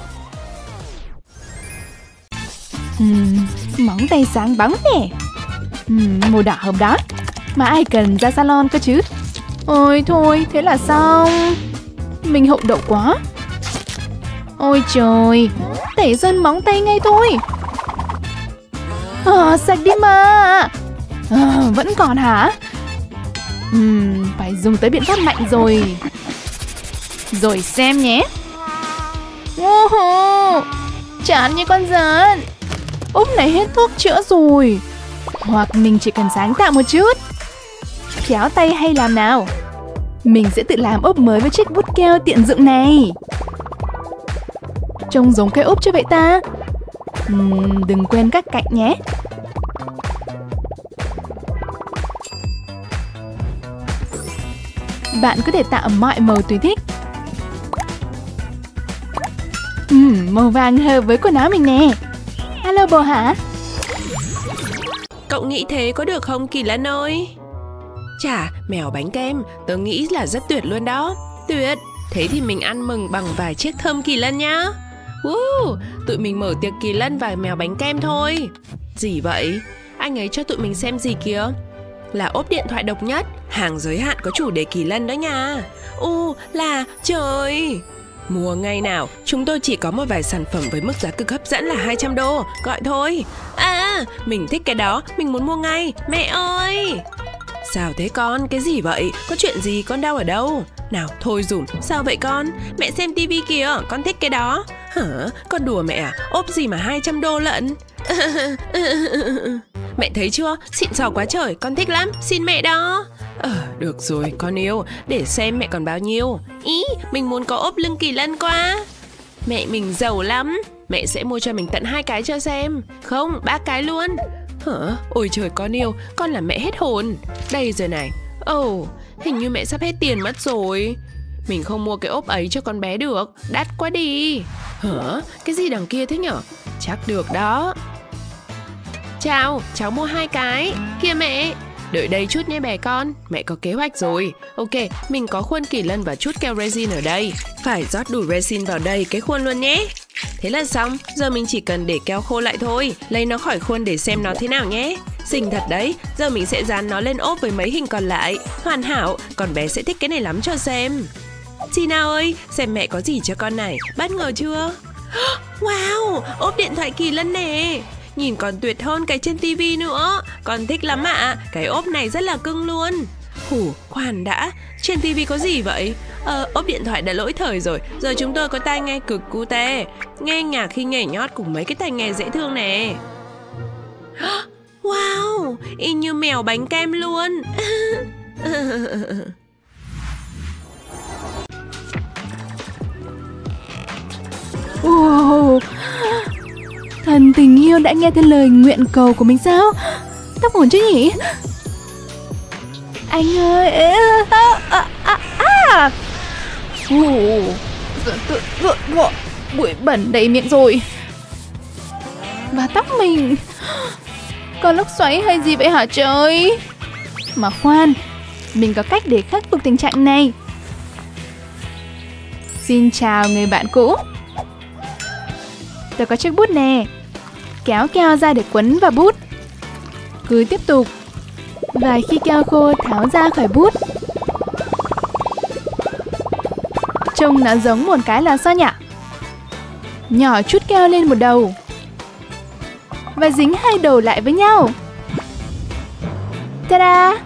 Ừ, uhm, móng tay sáng bóng nè. Ừ, uhm, màu đỏ hợp đó mà ai cần ra salon cơ chứ? Ôi thôi thế là xong. Mình hậu đậu quá. Ôi trời tẩy dân móng tay ngay thôi. À, sạch đi mà. À, vẫn còn hả? Uhm, phải dùng tới biện pháp mạnh rồi rồi xem nhé Wow, chán như con giận. Úp này hết thuốc chữa rồi. Hoặc mình chỉ cần sáng tạo một chút. Khéo tay hay làm nào? Mình sẽ tự làm ốp mới với chiếc bút keo tiện dụng này. Trông giống cái ốp chưa vậy ta? Uhm, đừng quên các cạnh nhé. Bạn có thể tạo mọi màu tùy thích. Màu vàng hợp với quần áo mình nè. Hello bồ hả? Cậu nghĩ thế có được không Kỳ Lân ơi? Chà, mèo bánh kem, tớ nghĩ là rất tuyệt luôn đó. Tuyệt, thế thì mình ăn mừng bằng vài chiếc thơm Kỳ Lân nhá. Woo, tụi mình mở tiệc Kỳ Lân và mèo bánh kem thôi. Gì vậy? Anh ấy cho tụi mình xem gì kìa? Là ốp điện thoại độc nhất, hàng giới hạn có chủ đề Kỳ Lân đó nha. U, là trời! Mua ngay nào, chúng tôi chỉ có một vài sản phẩm với mức giá cực hấp dẫn là 200 đô, gọi thôi. À, mình thích cái đó, mình muốn mua ngay, mẹ ơi! Sao thế con, cái gì vậy? Có chuyện gì, con đau ở đâu? Nào, thôi dùm, sao vậy con? Mẹ xem tivi kìa, con thích cái đó. Hả? Con đùa mẹ à? Ốp gì mà 200 đô lận? mẹ thấy chưa? Xịn sò quá trời, con thích lắm, xin mẹ đó. Ờ, được rồi, con yêu, để xem mẹ còn bao nhiêu. Ý, mình muốn có ốp lưng kỳ lân quá. Mẹ mình giàu lắm, mẹ sẽ mua cho mình tận hai cái cho xem. Không, ba cái luôn. Hả? Ôi trời con yêu, con là mẹ hết hồn. Đây rồi này. Ồ, oh, hình như mẹ sắp hết tiền mất rồi. Mình không mua cái ốp ấy cho con bé được, đắt quá đi. Hả? Cái gì đằng kia thế nhở? Chắc được đó. Chào, cháu mua hai cái. Kìa mẹ, Đợi đây chút nhé bè con, mẹ có kế hoạch rồi. Ok, mình có khuôn kỳ lân và chút keo resin ở đây. Phải rót đủ resin vào đây cái khuôn luôn nhé. Thế là xong, giờ mình chỉ cần để keo khô lại thôi. Lấy nó khỏi khuôn để xem nó thế nào nhé. Xinh thật đấy, giờ mình sẽ dán nó lên ốp với mấy hình còn lại. Hoàn hảo, con bé sẽ thích cái này lắm cho xem. Tina ơi, xem mẹ có gì cho con này, bất ngờ chưa? Wow, ốp điện thoại kỳ lân nè Nhìn còn tuyệt hơn cái trên tivi nữa. Con thích lắm ạ. À. Cái ốp này rất là cưng luôn. Hủ, khoan đã. Trên tivi có gì vậy? Ờ, ốp điện thoại đã lỗi thời rồi. Giờ chúng tôi có tai nghe cực cute Nghe nhạc khi nhảy nhót cùng mấy cái tai nghe dễ thương nè. Wow, y như mèo bánh kem luôn. Wow, Thần tình yêu đã nghe thấy lời nguyện cầu của mình sao? Tóc ổn chứ nhỉ? Anh ơi! À, à, à, à. Ồ, bụi bẩn đầy miệng rồi. Và tóc mình có lốc xoáy hay gì vậy hả trời? Mà khoan, mình có cách để khắc phục tình trạng này. Xin chào người bạn cũ. Tôi có chiếc bút nè kéo keo ra để quấn vào bút. Cứ tiếp tục. Và khi keo khô tháo ra khỏi bút. Trông nó giống một cái là sao nhỉ? Nhỏ chút keo lên một đầu. Và dính hai đầu lại với nhau. Ta-da!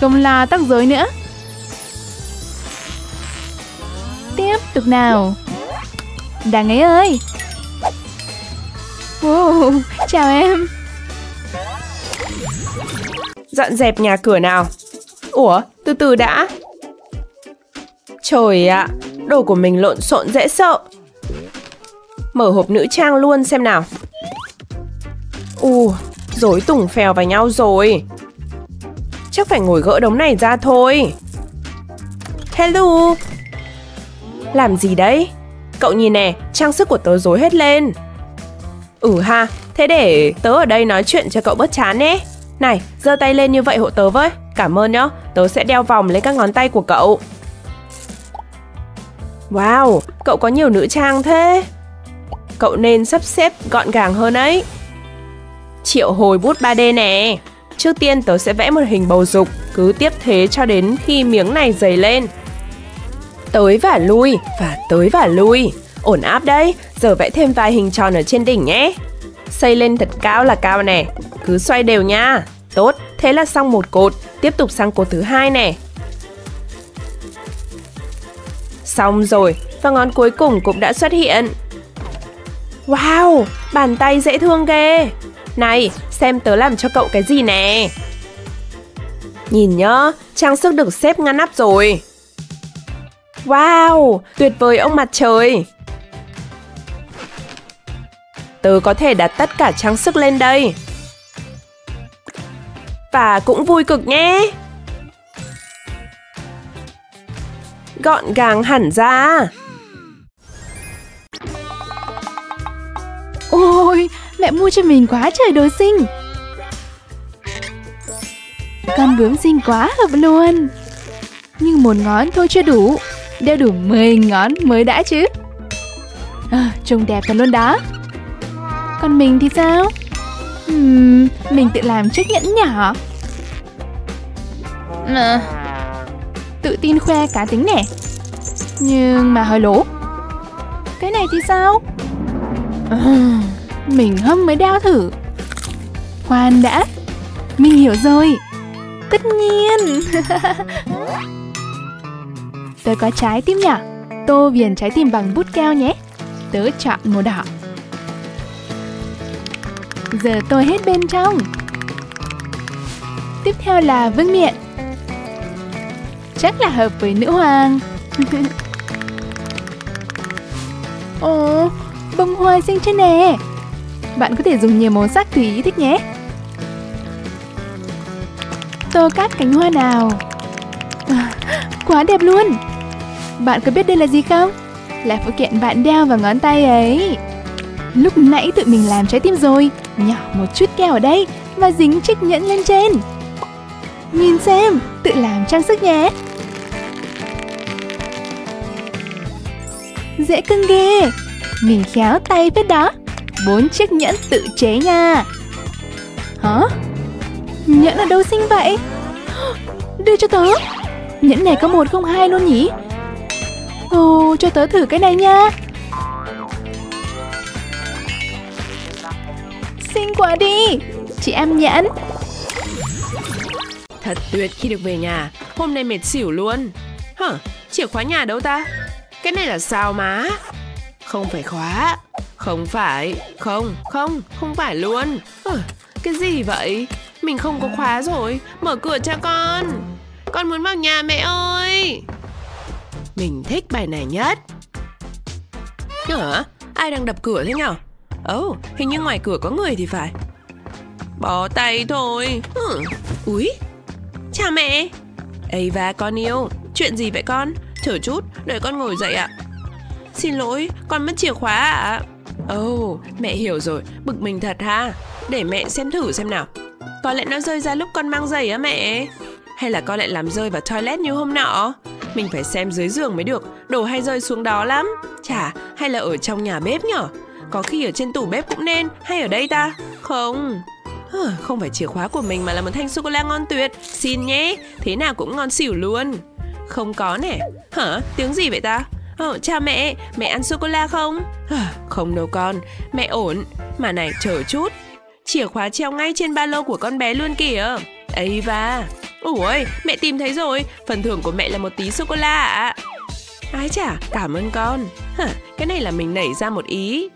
Không là tóc rối nữa. Tiếp tục nào. Đáng ấy ơi, Wow, chào em. Dọn dẹp nhà cửa nào? Ủa, từ từ đã. Trời ạ, đồ của mình lộn xộn dễ sợ. Mở hộp nữ trang luôn xem nào. Ù, rối tủng phèo vào nhau rồi. Chắc phải ngồi gỡ đống này ra thôi. Hello. Làm gì đấy? Cậu nhìn nè, trang sức của tớ rối hết lên. Ừ ha, thế để tớ ở đây nói chuyện cho cậu bớt chán nhé. Này, giơ tay lên như vậy hộ tớ với. Cảm ơn nhá, tớ sẽ đeo vòng lên các ngón tay của cậu. Wow, cậu có nhiều nữ trang thế. Cậu nên sắp xếp gọn gàng hơn ấy. Triệu hồi bút 3D nè. Trước tiên tớ sẽ vẽ một hình bầu dục, cứ tiếp thế cho đến khi miếng này dày lên. Tới và lui, và tới và lui. Ổn áp đấy, giờ vẽ thêm vài hình tròn ở trên đỉnh nhé. Xây lên thật cao là cao nè, cứ xoay đều nha. Tốt, thế là xong một cột, tiếp tục sang cột thứ hai nè. Xong rồi, và ngón cuối cùng cũng đã xuất hiện. Wow, bàn tay dễ thương ghê. Này, xem tớ làm cho cậu cái gì nè. Nhìn nhá, trang sức được xếp ngăn nắp rồi. Wow, tuyệt vời ông mặt trời. Tớ có thể đặt tất cả trang sức lên đây. Và cũng vui cực nhé. Gọn gàng hẳn ra. Ôi, mẹ mua cho mình quá trời đồ xinh. Con bướm xinh quá hợp luôn. Nhưng một ngón thôi chưa đủ. Đeo đủ 10 ngón mới đã chứ. À, trông đẹp thật luôn đó. Còn mình thì sao? Uhm, mình tự làm chiếc nhẫn nhỏ. À, ờ, tự tin khoe cá tính nè. Nhưng mà hơi lố. Cái này thì sao? À, mình hâm mới đeo thử. Khoan đã. Mình hiểu rồi. Tất nhiên. Tớ có trái tim nhỏ. Tô viền trái tim bằng bút keo nhé. Tớ chọn màu đỏ. Giờ tôi hết bên trong. Tiếp theo là vương miện. Chắc là hợp với nữ hoàng. Ồ, bông hoa xinh thế nè. Bạn có thể dùng nhiều màu sắc tùy ý thích nhé. Tô cắt cánh hoa nào. À, quá đẹp luôn. Bạn có biết đây là gì không? Là phụ kiện bạn đeo vào ngón tay ấy. Lúc nãy tự mình làm trái tim rồi Nhỏ một chút keo ở đây Và dính chiếc nhẫn lên trên. Nhìn xem, tự làm trang sức nhé. Dễ cưng ghê. Mình khéo tay biết đó. Bốn chiếc nhẫn tự chế nha. Hả? Nhẫn ở đâu xinh vậy? Đưa cho tớ. Nhẫn này có một không hai luôn nhỉ? Ồ, cho tớ thử cái này nha. Xinh quá đi. Chị em nhãn Thật tuyệt khi được về nhà. Hôm nay mệt xỉu luôn. Hả, chìa khóa nhà đâu ta? Cái này là sao má? Không phải khóa. Không phải, không, không, không phải luôn. À, Cái gì vậy? Mình không có khóa rồi. Mở cửa cho con. Con muốn vào nhà mẹ ơi. Mình thích bài này nhất. Hả? Ai đang đập cửa thế nhở? Ồ, oh, hình như ngoài cửa có người thì phải. Bỏ tay thôi. Ừ. Úi Chào mẹ. Ava con yêu Chuyện gì vậy con? Chờ chút Đợi con ngồi dậy ạ. Xin lỗi Con mất chìa khóa ạ. À? Ồ oh, Mẹ hiểu rồi Bực mình thật ha. Để mẹ xem thử xem nào. Có lẽ nó rơi ra lúc con mang giày á mẹ. Hay là con lại làm rơi vào toilet như hôm nọ? Mình phải xem dưới giường mới được Đồ hay rơi xuống đó lắm. Chả hay là ở trong nhà bếp nhở có khi ở trên tủ bếp cũng nên Hay ở đây ta? Không. Không phải chìa khóa của mình mà là một thanh sô-cô-la ngon tuyệt. Xin nhé Thế nào cũng ngon xỉu luôn. Không có nè. Hả? Tiếng gì vậy ta? Ờ, chào mẹ, mẹ ăn sô-cô-la không? không đâu con, mẹ ổn. Mà này, chờ chút. Chìa khóa treo ngay trên ba lô của con bé luôn kìa. Ấy va Ủi, mẹ tìm thấy rồi. Phần thưởng của mẹ là một tí sô-cô-la ạ. Ái chả, cảm ơn con. Hả, Cái này là mình nảy ra một ý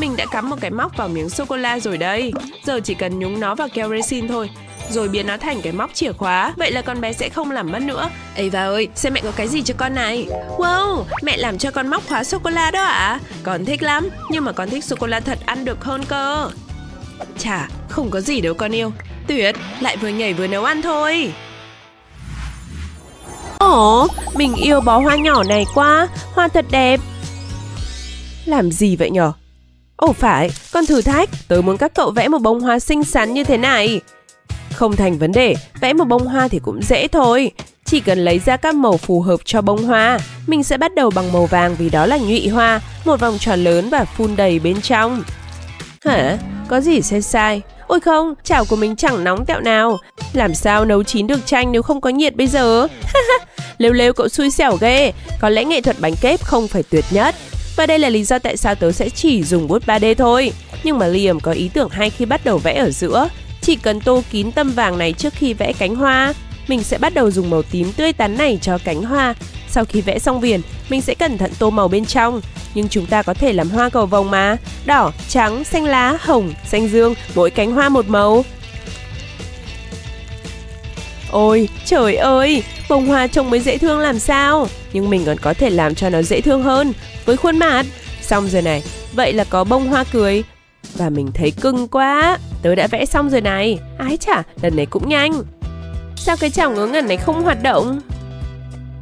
mình đã cắm một cái móc vào miếng sô-cô-la rồi đây. Giờ chỉ cần nhúng nó vào keo resin thôi rồi biến nó thành cái móc chìa khóa. Vậy là con bé sẽ không làm mất nữa. Ava ơi, xem mẹ có cái gì cho con này. Wow, mẹ làm cho con móc khóa sô-cô-la đó ạ. À? Con thích lắm, nhưng mà con thích sô-cô-la thật ăn được hơn cơ. Chà, không có gì đâu con yêu. Tuyệt, lại vừa nhảy vừa nấu ăn thôi. Ồ, mình yêu bó hoa nhỏ này quá. Hoa thật đẹp. Làm gì vậy nhở? Ồ phải, còn thử thách, tớ muốn các cậu vẽ một bông hoa xinh xắn như thế này. Không thành vấn đề, vẽ một bông hoa thì cũng dễ thôi. Chỉ cần lấy ra các màu phù hợp cho bông hoa. Mình sẽ bắt đầu bằng màu vàng vì đó là nhụy hoa, một vòng tròn lớn và phun đầy bên trong. Hả? Có gì sai sai? Ôi không, chảo của mình chẳng nóng tẹo nào. Làm sao nấu chín được chanh nếu không có nhiệt bây giờ? lêu lêu cậu xui xẻo ghê. Có lẽ nghệ thuật bánh kép không phải tuyệt nhất. Và đây là lý do tại sao tớ sẽ chỉ dùng bút 3D thôi. Nhưng mà Liam có ý tưởng hay khi bắt đầu vẽ ở giữa. Chỉ cần tô kín tâm vàng này trước khi vẽ cánh hoa. mình sẽ bắt đầu dùng màu tím tươi tắn này cho cánh hoa. Sau khi vẽ xong viền, mình sẽ cẩn thận tô màu bên trong. Nhưng chúng ta có thể làm hoa cầu vồng mà. Đỏ, trắng, xanh lá, hồng, xanh dương, mỗi cánh hoa một màu. Ôi, trời ơi, bông hoa trông mới dễ thương làm sao? Nhưng mình còn có thể làm cho nó dễ thương hơn Với khuôn mặt. Xong rồi này, vậy là có bông hoa cười Và mình thấy cưng quá. Tớ đã vẽ xong rồi này. Ái chả, lần này cũng nhanh. Sao cái chảo ngớ ngẩn này không hoạt động?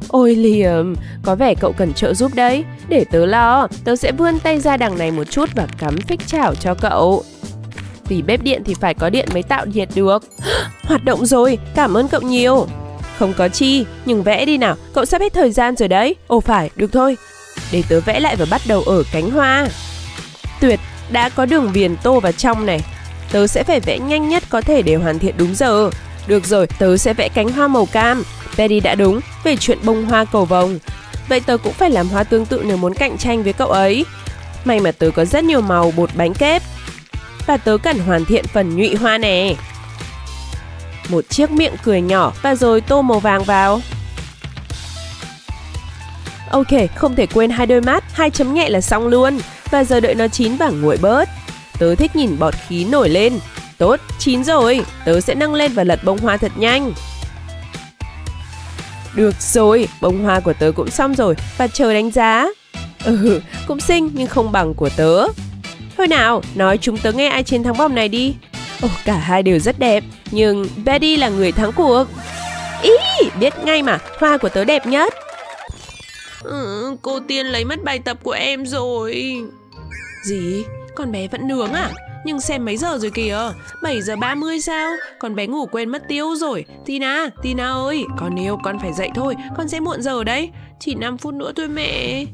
Ôi Liam, có vẻ cậu cần trợ giúp đấy. Để tớ lo, tớ sẽ vươn tay ra đằng này một chút và cắm phích chảo cho cậu. Vì bếp điện thì phải có điện mới tạo nhiệt được. Hoạt động rồi, cảm ơn cậu nhiều. Không có chi, nhưng vẽ đi nào, cậu sắp hết thời gian rồi đấy. Ồ phải, được thôi. Để tớ vẽ lại và bắt đầu ở cánh hoa. Tuyệt, đã có đường viền tô vào trong này. Tớ sẽ phải vẽ nhanh nhất có thể để hoàn thiện đúng giờ. Được rồi, tớ sẽ vẽ cánh hoa màu cam. Betty đã đúng về chuyện bông hoa cầu vồng. Vậy tớ cũng phải làm hoa tương tự nếu muốn cạnh tranh với cậu ấy. May mà tớ có rất nhiều màu bột bánh kép. Và tớ cần hoàn thiện phần nhụy hoa nè một chiếc miệng cười nhỏ và rồi tô màu vàng vào. Ok, không thể quên hai đôi mắt, hai chấm nhẹ là xong luôn. Và giờ đợi nó chín và nguội bớt. Tớ thích nhìn bọt khí nổi lên. Tốt, chín rồi. Tớ sẽ nâng lên và lật bông hoa thật nhanh. Được rồi, bông hoa của tớ cũng xong rồi và chờ đánh giá. Ừ, cũng xinh nhưng không bằng của tớ. Thôi nào, nói chúng tớ nghe ai chiến thắng vòng này đi. Ồ, cả hai đều rất đẹp, nhưng Betty là người thắng cuộc. Ý, biết ngay mà, hoa của tớ đẹp nhất. Ừ, cô Tiên lấy mất bài tập của em rồi. Gì? Con bé vẫn nướng à? Nhưng xem mấy giờ rồi kìa 7 giờ 30 sao Con bé ngủ quên mất tiêu rồi Tina, Tina ơi Con yêu con phải dậy thôi Con sẽ muộn giờ đấy Chỉ 5 phút nữa thôi mẹ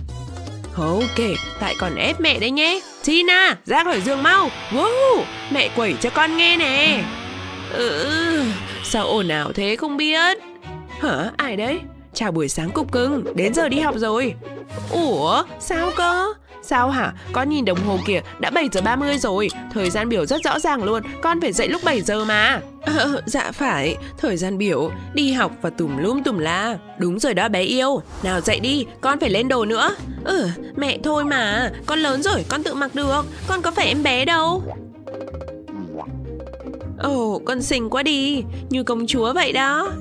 Ok, tại còn ép mẹ đấy nhé. Tina, ra khỏi giường mau. Wow, mẹ quẩy cho con nghe nè. Ừ, sao ồn ào thế không biết? Hả, ai đấy Chào buổi sáng cục cưng, đến giờ đi học rồi. Ủa, sao cơ? Sao hả? Con nhìn đồng hồ kìa, đã 7 giờ 30 rồi. Thời gian biểu rất rõ ràng luôn Con phải dậy lúc 7 giờ mà. Ờ, Dạ phải, thời gian biểu Đi học và tùm lum tùm la. Đúng rồi đó bé yêu. Nào dậy đi, con phải lên đồ nữa. Ừ, mẹ thôi mà. Con lớn rồi, con tự mặc được. Con có phải em bé đâu? Ồ, con xinh quá đi. Như công chúa vậy đó.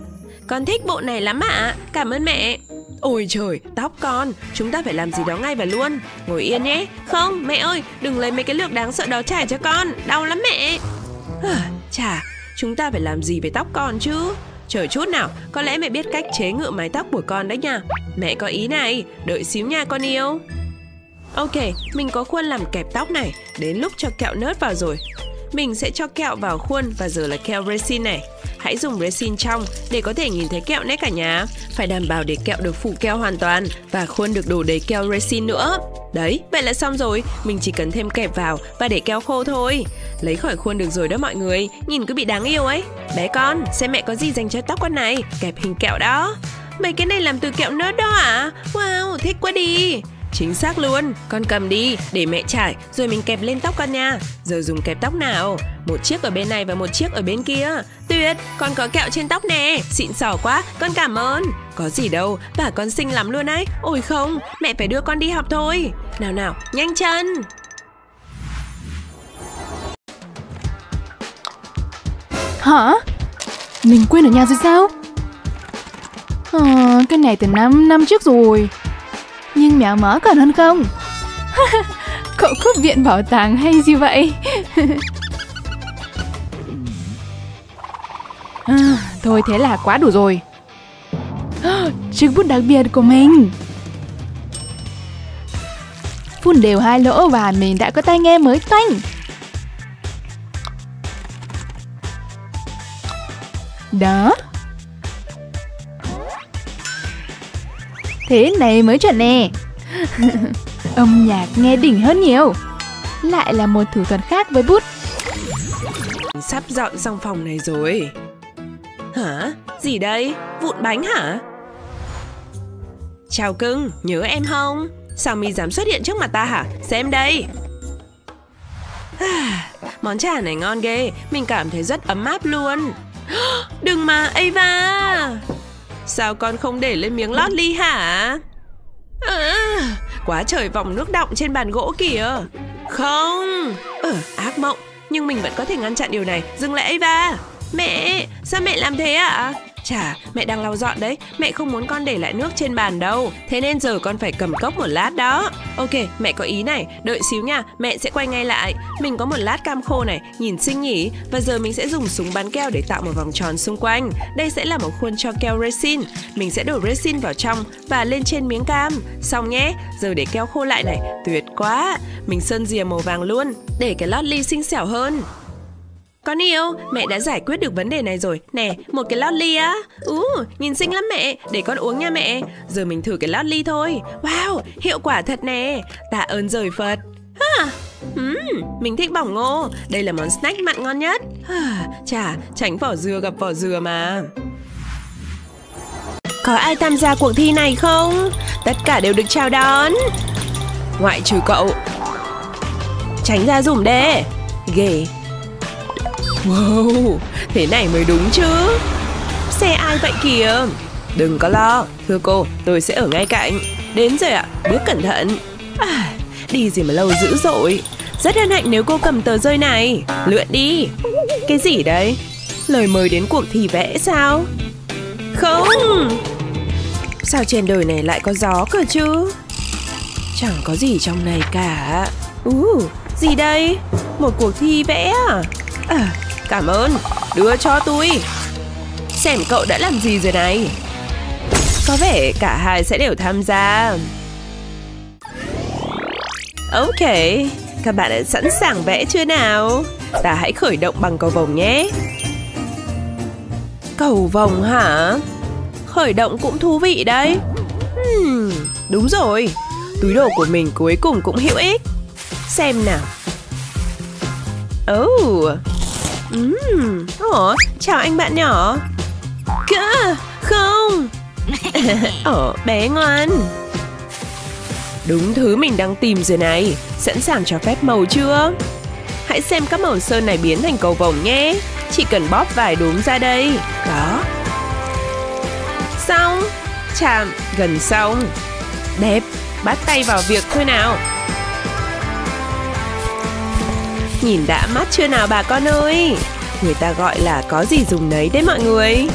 Con thích bộ này lắm ạ. À. Cảm ơn mẹ. Ôi trời, tóc con, chúng ta phải làm gì đó ngay và luôn. Ngồi yên nhé. Không, mẹ ơi, đừng lấy mấy cái lược đáng sợ đó trải cho con. Đau lắm mẹ. Chà, chúng ta phải làm gì với tóc con chứ? Chờ chút nào, có lẽ mẹ biết cách chế ngự mái tóc của con đấy nha. Mẹ có ý này, đợi xíu nha con yêu. Ok, mình có khuôn làm kẹp tóc này. Đến lúc cho kẹo nớt vào rồi. Mình sẽ cho kẹo vào khuôn và giờ là keo resin này Hãy dùng resin trong để có thể nhìn thấy kẹo nhé cả nhà. Phải đảm bảo để kẹo được phủ keo hoàn toàn và khuôn được đổ đầy keo resin nữa. Đấy, vậy là xong rồi, mình chỉ cần thêm kẹp vào và để keo khô thôi. Lấy khỏi khuôn được rồi đó mọi người, nhìn cứ bị đáng yêu ấy. Bé con, xem mẹ có gì dành cho tóc con này, kẹp hình kẹo đó. Mấy cái này làm từ kẹo nớt đó à? Wow, thích quá đi. Chính xác luôn, con cầm đi để mẹ trải rồi mình kẹp lên tóc con nha. Giờ dùng kẹp tóc nào? Một chiếc ở bên này và một chiếc ở bên kia. Tuyệt, con có kẹo trên tóc nè, xịn sò quá, con cảm ơn. Có gì đâu, bà con xinh lắm luôn ấy. Ôi không, mẹ phải đưa con đi học thôi. Nào nào, nhanh chân. Hả? Mình quên ở nhà rồi sao? À, cái này từ năm năm trước rồi nhưng mèo mó còn hơn không? Cậu cướp viện bảo tàng hay gì vậy? à, thôi thế là quá đủ rồi. Chiếc bút đặc biệt của mình. Phun đều hai lỗ và mình đã có tai nghe mới toanh. Đó, Thế này mới chuẩn nè Âm nhạc nghe đỉnh hơn nhiều Lại là một thủ thuật khác với bút Sắp dọn xong phòng này rồi Hả? Gì đây? Vụn bánh hả? Chào cưng, nhớ em không? Sao mi dám xuất hiện trước mặt ta hả? Xem đây Món trà này ngon ghê Mình cảm thấy rất ấm áp luôn Đừng mà, Ava! Sao con không để lên miếng lót ly hả? À, quá trời vòng nước đọng trên bàn gỗ kìa. Không, ờ ác mộng. Nhưng mình vẫn có thể ngăn chặn điều này. Dừng lại Eva Mẹ, sao mẹ làm thế ạ? À? Chà, mẹ đang lau dọn đấy. Mẹ không muốn con để lại nước trên bàn đâu. Thế nên giờ con phải cầm cốc một lát đó. Ok, mẹ có ý này. Đợi xíu nha, mẹ sẽ quay ngay lại. Mình có một lát cam khô này, nhìn xinh nhỉ. Và giờ mình sẽ dùng súng bắn keo để tạo một vòng tròn xung quanh. Đây sẽ là một khuôn cho keo resin. Mình sẽ đổ resin vào trong Và lên trên miếng cam. Xong nhé, giờ để keo khô lại này. Tuyệt quá. Mình sơn dìa màu vàng luôn Để cái lót ly xinh xẻo hơn con yêu, mẹ đã giải quyết được vấn đề này rồi. Nè, một cái lót ly á. Ú, uh, nhìn xinh lắm mẹ. Để con uống nha mẹ. Giờ mình thử cái lót ly thôi. Wow, hiệu quả thật nè. Tạ ơn rời Phật. Ha, uhm, mình thích bỏng ngô. Đây là món snack mặn ngon nhất. chà, tránh vỏ dừa gặp vỏ dừa mà. Có ai tham gia cuộc thi này không? Tất cả đều được chào đón. Ngoại trừ cậu. Tránh ra dùm đê. Ghê, Wow, thế này mới đúng chứ. Xe ai vậy kìa? Đừng có lo, thưa cô, tôi sẽ ở ngay cạnh. Đến rồi ạ, bước cẩn thận. À, Đi gì mà lâu dữ dội. Rất hân hạnh nếu cô cầm tờ rơi này. Lượn đi. Cái gì đấy? Lời mời đến cuộc thi vẽ sao? Không. Sao trên đời này lại có gió cơ chứ? Chẳng có gì trong này cả. Uh, Gì đây? Một cuộc thi vẽ à, à Cảm ơn, đưa cho tôi. Xem cậu đã làm gì rồi này. Có vẻ cả hai sẽ đều tham gia. Ok, các bạn đã sẵn sàng vẽ chưa nào? Ta hãy khởi động bằng cầu vồng nhé. Cầu vồng hả? Khởi động cũng thú vị đấy. Hmm, Đúng rồi. Túi đồ của mình cuối cùng cũng hữu ích. Xem nào. Oh, Uhm, ồ, chào anh bạn nhỏ. Cơ, không. Ồ, bé ngoan. Đúng thứ mình đang tìm rồi này. Sẵn sàng cho phép màu chưa? Hãy xem các màu sơn này biến thành cầu vồng nhé. Chỉ cần bóp vài đốm ra đây. Đó Xong. Chạm, gần xong. Đẹp, bắt tay vào việc thôi nào Nhìn đã mắt chưa nào bà con ơi? Người ta gọi là có gì dùng nấy đấy mọi người.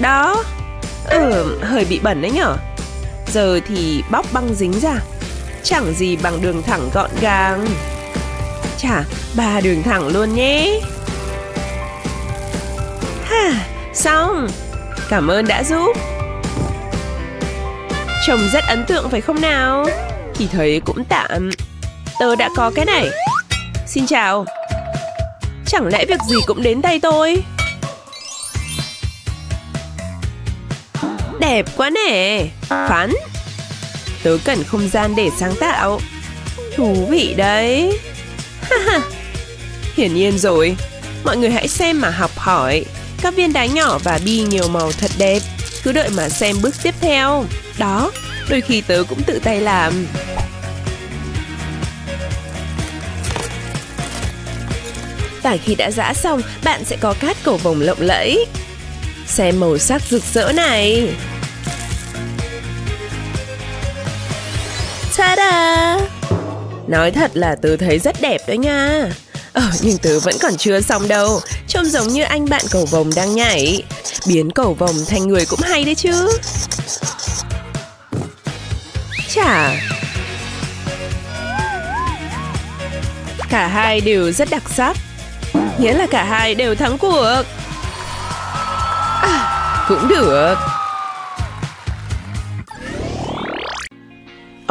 Đó. Ừ, hơi bị bẩn đấy nhở. Giờ thì bóc băng dính ra. Chẳng gì bằng đường thẳng gọn gàng. Chả, ba đường thẳng luôn nhé. Ha, xong. Cảm ơn đã giúp. Trông rất ấn tượng phải không nào? Thì thấy cũng tạm. Tớ đã có cái này. Xin chào. Chẳng lẽ việc gì cũng đến tay tôi? Đẹp quá nè. Phán Tớ cần không gian để sáng tạo. Thú vị đấy. Hiển nhiên rồi. Mọi người hãy xem mà học hỏi. Các viên đá nhỏ và bi nhiều màu thật đẹp. Cứ đợi mà xem bước tiếp theo. Đó. Đôi khi tớ cũng tự tay làm Và khi đã giã xong, bạn sẽ có cát cầu vồng lộng lẫy. Xem màu sắc rực rỡ này. Ta-da! Nói thật là tớ thấy rất đẹp đấy nha. Ờ, nhưng tớ vẫn còn chưa xong đâu. Trông giống như anh bạn cầu vồng đang nhảy. Biến cầu vồng thành người cũng hay đấy chứ chả. Cả hai đều rất đặc sắc. Nghĩa là cả hai đều thắng cuộc. À, Cũng được.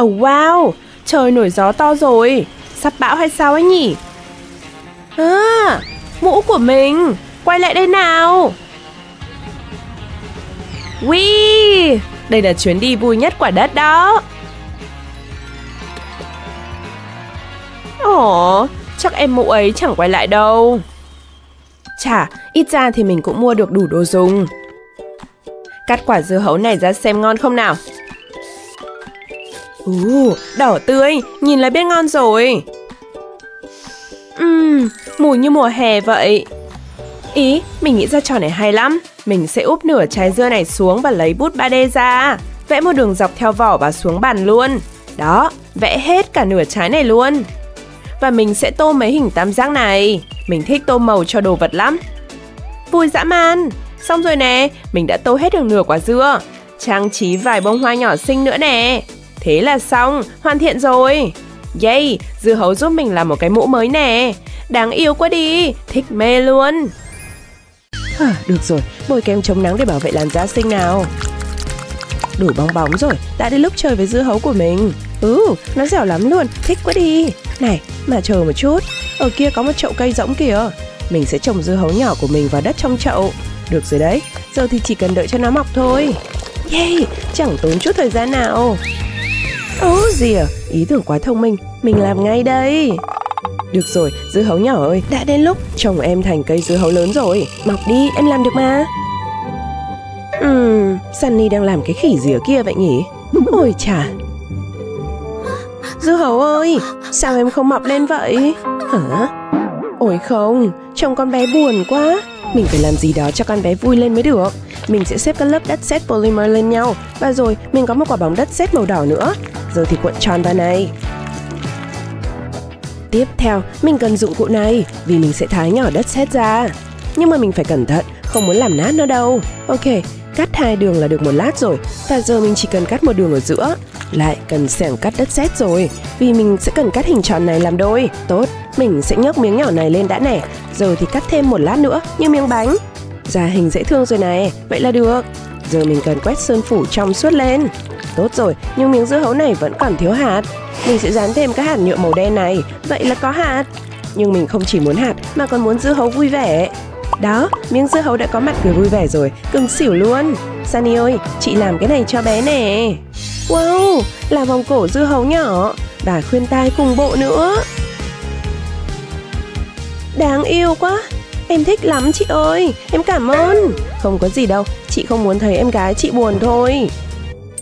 Oh wow Trời nổi gió to rồi. Sắp bão hay sao ấy nhỉ? À Mũ của mình Quay lại đây nào. Wee Đây là chuyến đi vui nhất quả đất đó. Ồ Chắc em mụ ấy chẳng quay lại đâu Chả, ít ra thì mình cũng mua được đủ đồ dùng Cắt quả dưa hấu này ra xem ngon không nào Ú, đỏ tươi, nhìn là biết ngon rồi Ừm, mùi như mùa hè vậy. Ý, mình nghĩ ra trò này hay lắm. Mình sẽ úp nửa trái dưa này xuống và lấy bút 3D ra. Vẽ một đường dọc theo vỏ và xuống bàn luôn. Đó, vẽ hết cả nửa trái này luôn. Và mình sẽ tô mấy hình tam giác này. Mình thích tô màu cho đồ vật lắm. Vui dã man. Xong rồi nè, mình đã tô hết được nửa quả dưa. Trang trí vài bông hoa nhỏ xinh nữa nè. Thế là xong, hoàn thiện rồi. Yay, dưa hấu giúp mình làm một cái mũ mới nè. Đáng yêu quá đi, thích mê luôn. À, được rồi, bôi kem chống nắng để bảo vệ làn da xinh nào. Đủ bong bóng rồi, đã đến lúc chơi với dưa hấu của mình. Ừ, nó dẻo lắm luôn, thích quá đi. Này, mà chờ một chút, ở kia có một chậu cây rỗng kìa. Mình sẽ trồng dưa hấu nhỏ của mình vào đất trong chậu. Được rồi đấy, giờ thì chỉ cần đợi cho nó mọc thôi. Yay, chẳng tốn chút thời gian nào. Ố oh, gì à, ý tưởng quá thông minh, mình làm ngay đây. Được rồi, dưa hấu nhỏ ơi, đã đến lúc trồng em thành cây dưa hấu lớn rồi. Mọc đi, em làm được mà. Ừm, Sunny đang làm cái khỉ gì ở kia vậy nhỉ? Ôi chà. Dưa hấu ơi, sao em không mập lên vậy? Hả? Ôi không, trông con bé buồn quá. Mình phải làm gì đó cho con bé vui lên mới được. Mình sẽ xếp các lớp đất sét polymer lên nhau và rồi mình có một quả bóng đất sét màu đỏ nữa. Giờ thì cuộn tròn vào này. Tiếp theo, mình cần dụng cụ này vì mình sẽ thái nhỏ đất sét ra. Nhưng mà mình phải cẩn thận, không muốn làm nát nó đâu. Ok, cắt hai đường là được một lát rồi và giờ mình chỉ cần cắt một đường ở giữa. Lại cần xẻng cắt đất sét rồi vì mình sẽ cần cắt hình tròn này làm đôi. Tốt, mình sẽ nhấc miếng nhỏ này lên đã nè. Giờ thì cắt thêm một lát nữa như miếng bánh. Ra hình dễ thương rồi này, vậy là được. Giờ mình cần quét sơn phủ trong suốt lên. Tốt rồi, nhưng miếng dưa hấu này vẫn còn thiếu hạt. Mình sẽ dán thêm các hạt nhựa màu đen này, vậy là có hạt. Nhưng mình không chỉ muốn hạt mà còn muốn dưa hấu vui vẻ. Đó, miếng dưa hấu đã có mặt cười vui vẻ rồi, cưng xỉu luôn. Sunny ơi, chị làm cái này cho bé nè. Wow, là vòng cổ dưa hấu nhỏ và khuyên tai cùng bộ nữa. Đáng yêu quá, em thích lắm chị ơi, em cảm ơn. Không có gì đâu, chị không muốn thấy em gái chị buồn thôi.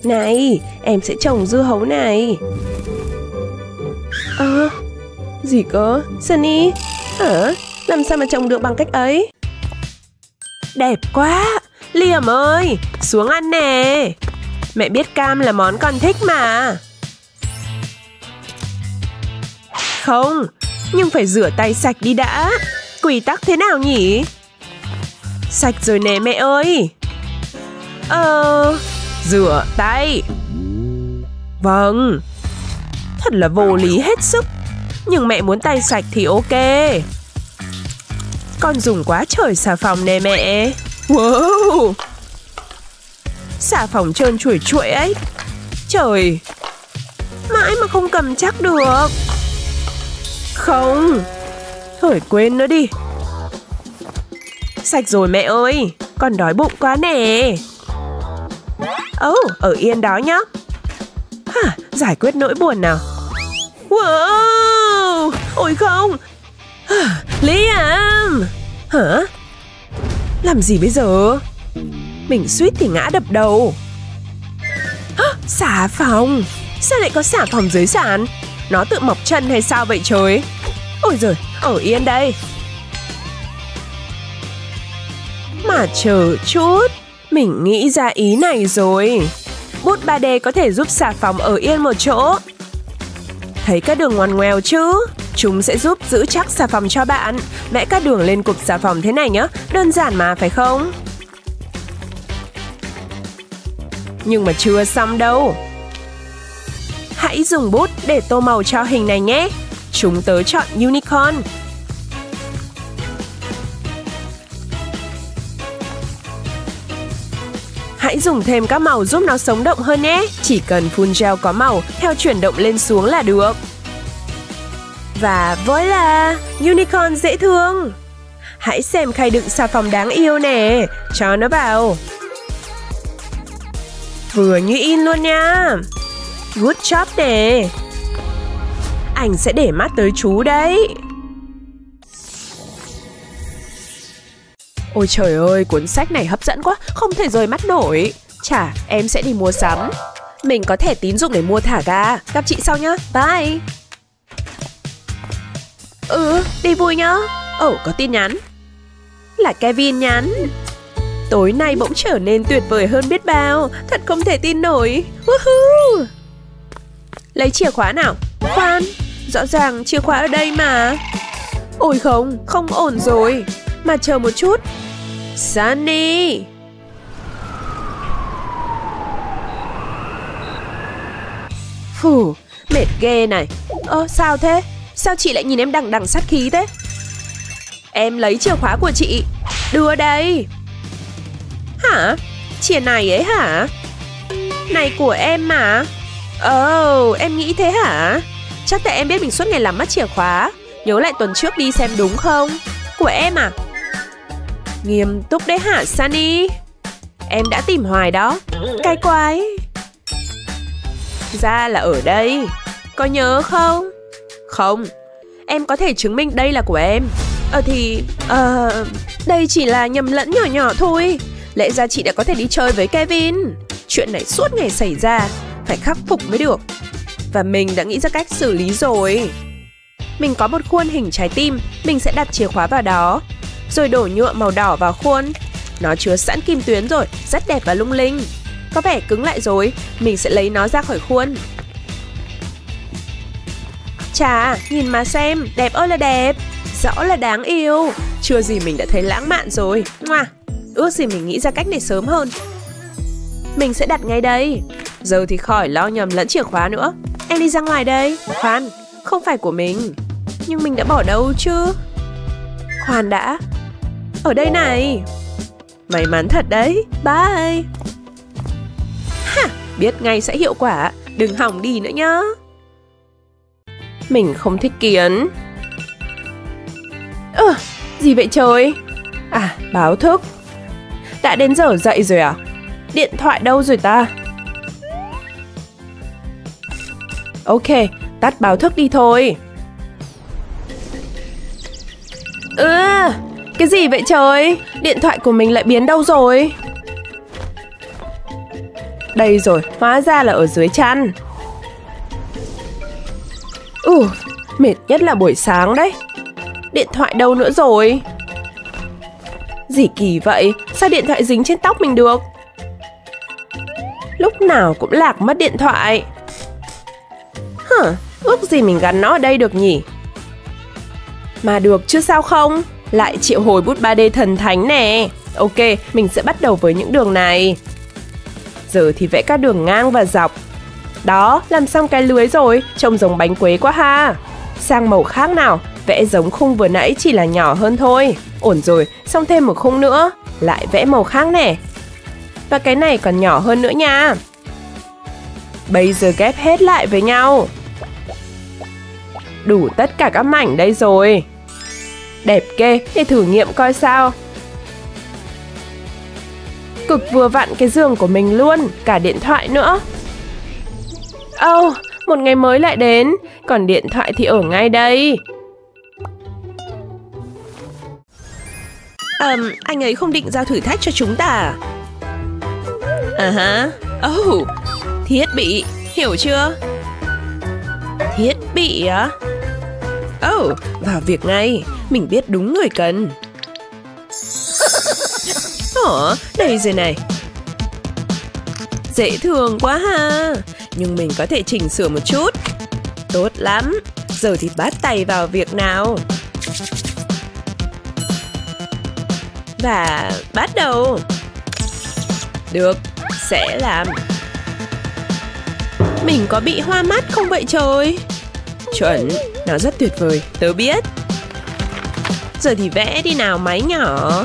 Này, em sẽ trồng dưa hấu này. À, gì cơ? Sunny? Hả? Làm sao mà trồng được bằng cách ấy? Đẹp quá! Liam ơi, xuống ăn nè! Mẹ biết cam là món con thích mà. Không, nhưng phải rửa tay sạch đi đã. Quy tắc thế nào nhỉ? Sạch rồi nè mẹ ơi. Ờ, rửa tay. Vâng. Thật là vô lý hết sức. Nhưng mẹ muốn tay sạch thì ok. Con dùng quá trời xà phòng nè mẹ. Wow. Xà phòng trơn chuỗi chuỗi ấy. Trời. Mãi mà không cầm chắc được. Không. Thôi quên nó đi. Sạch rồi mẹ ơi. Con đói bụng quá nè. Ồ, oh, ở yên đó nhá. Hả, giải quyết nỗi buồn nào. Wow, ôi không. Liam. Hả? Làm gì bây giờ? Mình suýt thì ngã đập đầu. Xà phòng. Sao lại có xà phòng dưới sàn? Nó tự mọc chân hay sao vậy trời? Ôi giời, ở yên đây. Mà chờ chút. Mình nghĩ ra ý này rồi. Bút 3D có thể giúp xà phòng ở yên một chỗ. Thấy các đường ngoằn ngoèo chứ? Chúng sẽ giúp giữ chắc xà phòng cho bạn. Vẽ các đường lên cục xà phòng thế này nhé. Đơn giản mà phải không? Nhưng mà chưa xong đâu. Hãy dùng bút để tô màu cho hình này nhé. Chúng tớ chọn unicorn. Hãy dùng thêm các màu giúp nó sống động hơn nhé. Chỉ cần phun gel có màu theo chuyển động lên xuống là được. Và với là unicorn dễ thương. Hãy xem khay đựng xà phòng đáng yêu nè. Cho nó vào. Vừa như in luôn nha. Good job nè. Anh sẽ để mắt tới chú đấy. Ôi trời ơi, cuốn sách này hấp dẫn quá, không thể rời mắt nổi. Chả, em sẽ đi mua sắm. Mình có thẻ tín dụng để mua thả ga. Gặp chị sau nhá. Bye. Ừ, đi vui nhá. Ồ, có tin nhắn. Là Kevin nhắn. Tối nay bỗng trở nên tuyệt vời hơn biết bao. Thật không thể tin nổi. Woohoo! Lấy chìa khóa nào. Khoan, rõ ràng chìa khóa ở đây mà. Ôi không, không ổn rồi. Mà chờ một chút. Sunny! Phù, mệt ghê này. Ơ, sao thế? Sao chị lại nhìn em đằng đằng sát khí thế? Em lấy chìa khóa của chị. Đưa đây. Hả? Chìa này ấy hả? Này của em mà. Ồ, oh, em nghĩ thế hả? Chắc tại em biết mình suốt ngày làm mất chìa khóa. Nhớ lại tuần trước đi xem đúng không? Của em à? Nghiêm túc đấy hả Sunny? Em đã tìm hoài đó. cái quái. Ra là ở đây. Có nhớ không? Không. Em có thể chứng minh đây là của em. Ờ thì... Ờ... Uh, đây chỉ là nhầm lẫn nhỏ nhỏ thôi. Lẽ ra chị đã có thể đi chơi với Kevin. Chuyện này suốt ngày xảy ra. Phải khắc phục mới được. Và mình đã nghĩ ra cách xử lý rồi. Mình có một khuôn hình trái tim. Mình sẽ đặt chìa khóa vào đó. Rồi đổ nhựa màu đỏ vào khuôn. Nó chứa sẵn kim tuyến rồi. Rất đẹp và lung linh. Có vẻ cứng lại rồi. Mình sẽ lấy nó ra khỏi khuôn. Chà, nhìn mà xem, đẹp ơi là đẹp Rõ là đáng yêu Chưa gì mình đã thấy lãng mạn rồi Ngoà, Ước gì mình nghĩ ra cách này sớm hơn. Mình sẽ đặt ngay đây. Giờ thì khỏi lo nhầm lẫn chìa khóa nữa. Em đi ra ngoài đây. Khoan, không phải của mình. Nhưng mình đã bỏ đâu chứ? Khoan đã. Ở đây này. May mắn thật đấy. Bye. Ha, biết ngay sẽ hiệu quả. Đừng hỏng đi nữa nhá. Mình không thích kiến. Ơ, Ừ, gì vậy trời? À, báo thức. Đã đến giờ dậy rồi à? Điện thoại đâu rồi ta? Ok, tắt báo thức đi thôi. Ừ, cái gì vậy trời? Điện thoại của mình lại biến đâu rồi? Đây rồi, hóa ra là ở dưới chăn. Ừ, mệt nhất là buổi sáng đấy. Điện thoại đâu nữa rồi? Gì kỳ vậy? Sao điện thoại dính trên tóc mình được? Lúc nào cũng lạc mất điện thoại. Hả Ước gì mình gắn nó ở đây được nhỉ? Mà được chứ sao không? Lại triệu hồi bút 3D thần thánh nè. Ok, mình sẽ bắt đầu với những đường này. Giờ thì vẽ các đường ngang và dọc. Đó, làm xong cái lưới rồi Trông giống bánh quế quá ha. Sang màu khác nào? Vẽ giống khung vừa nãy chỉ là nhỏ hơn thôi. Ổn rồi, xong thêm một khung nữa Lại vẽ màu khác nè. Và cái này còn nhỏ hơn nữa nha. Bây giờ ghép hết lại với nhau. Đủ tất cả các mảnh đây rồi. Đẹp kê, để thử nghiệm coi sao. Cực vừa vặn cái giường của mình luôn Cả điện thoại nữa. Âu, oh, một ngày mới lại đến Còn điện thoại thì ở ngay đây. Um, anh ấy không định giao thử thách cho chúng ta à? Hả oh thiết bị hiểu chưa? Thiết bị á? Oh vào việc ngay mình biết đúng người cần. Ồ đây rồi này. Dễ thương quá ha nhưng mình có thể chỉnh sửa một chút. Tốt lắm giờ thì bắt tay vào việc nào. Và bắt đầu. Được, sẽ làm. Mình có bị hoa mắt không vậy trời? Chuẩn, nó rất tuyệt vời, tớ biết. Giờ thì vẽ đi nào máy nhỏ.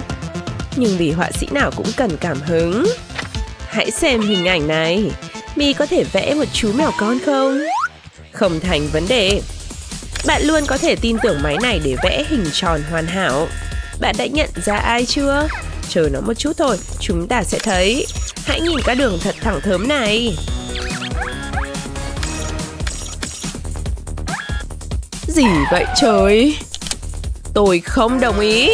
Nhưng vì họa sĩ nào cũng cần cảm hứng. Hãy xem hình ảnh này. Mi có thể vẽ một chú mèo con không? Không thành vấn đề. Bạn luôn có thể tin tưởng máy này để vẽ hình tròn hoàn hảo bạn đã nhận ra ai chưa? Chờ nó một chút thôi, chúng ta sẽ thấy. Hãy nhìn các đường thật thẳng thớm này. Gì vậy trời? Tôi không đồng ý.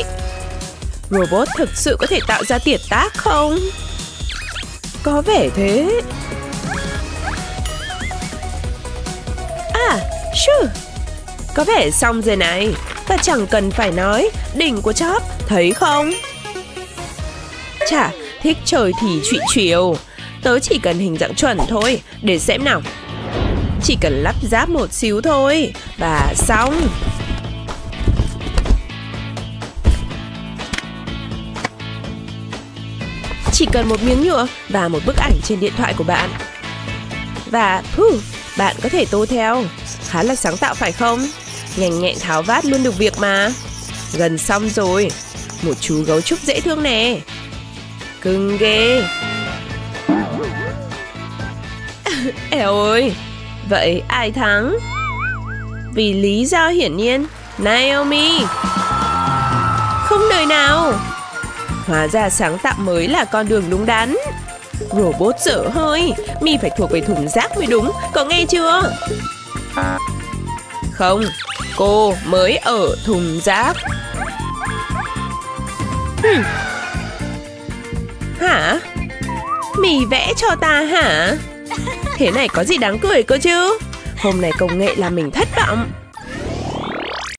Robot thực sự có thể tạo ra tiệt tác không? Có vẻ thế. À, shoo. Có vẻ xong rồi này. Và chẳng cần phải nói, đỉnh của chóp, thấy không? Chả, thích trời thì trụy chiều. Tớ chỉ cần hình dạng chuẩn thôi, để xem nào. Chỉ cần lắp ráp một xíu thôi, và xong. Chỉ cần một miếng nhựa và một bức ảnh trên điện thoại của bạn. Và, phu bạn có thể tô theo. Khá là sáng tạo phải không? Nhanh nhẹn tháo vát luôn được việc mà. Gần xong rồi. Một chú gấu trúc dễ thương nè. Cưng ghê. Eo ơi, vậy ai thắng? Vì lý do hiển nhiên, Naomi. Không đời nào. Hóa ra sáng tạo mới là con đường đúng đắn. Robot dở hơi, mi phải thuộc về thùng rác mới đúng, có nghe chưa? Không, cô mới ở thùng rác. Hmm. Hả? Mì vẽ cho ta hả? Thế này có gì đáng cười cơ chứ? Hôm nay công nghệ làm mình thất vọng.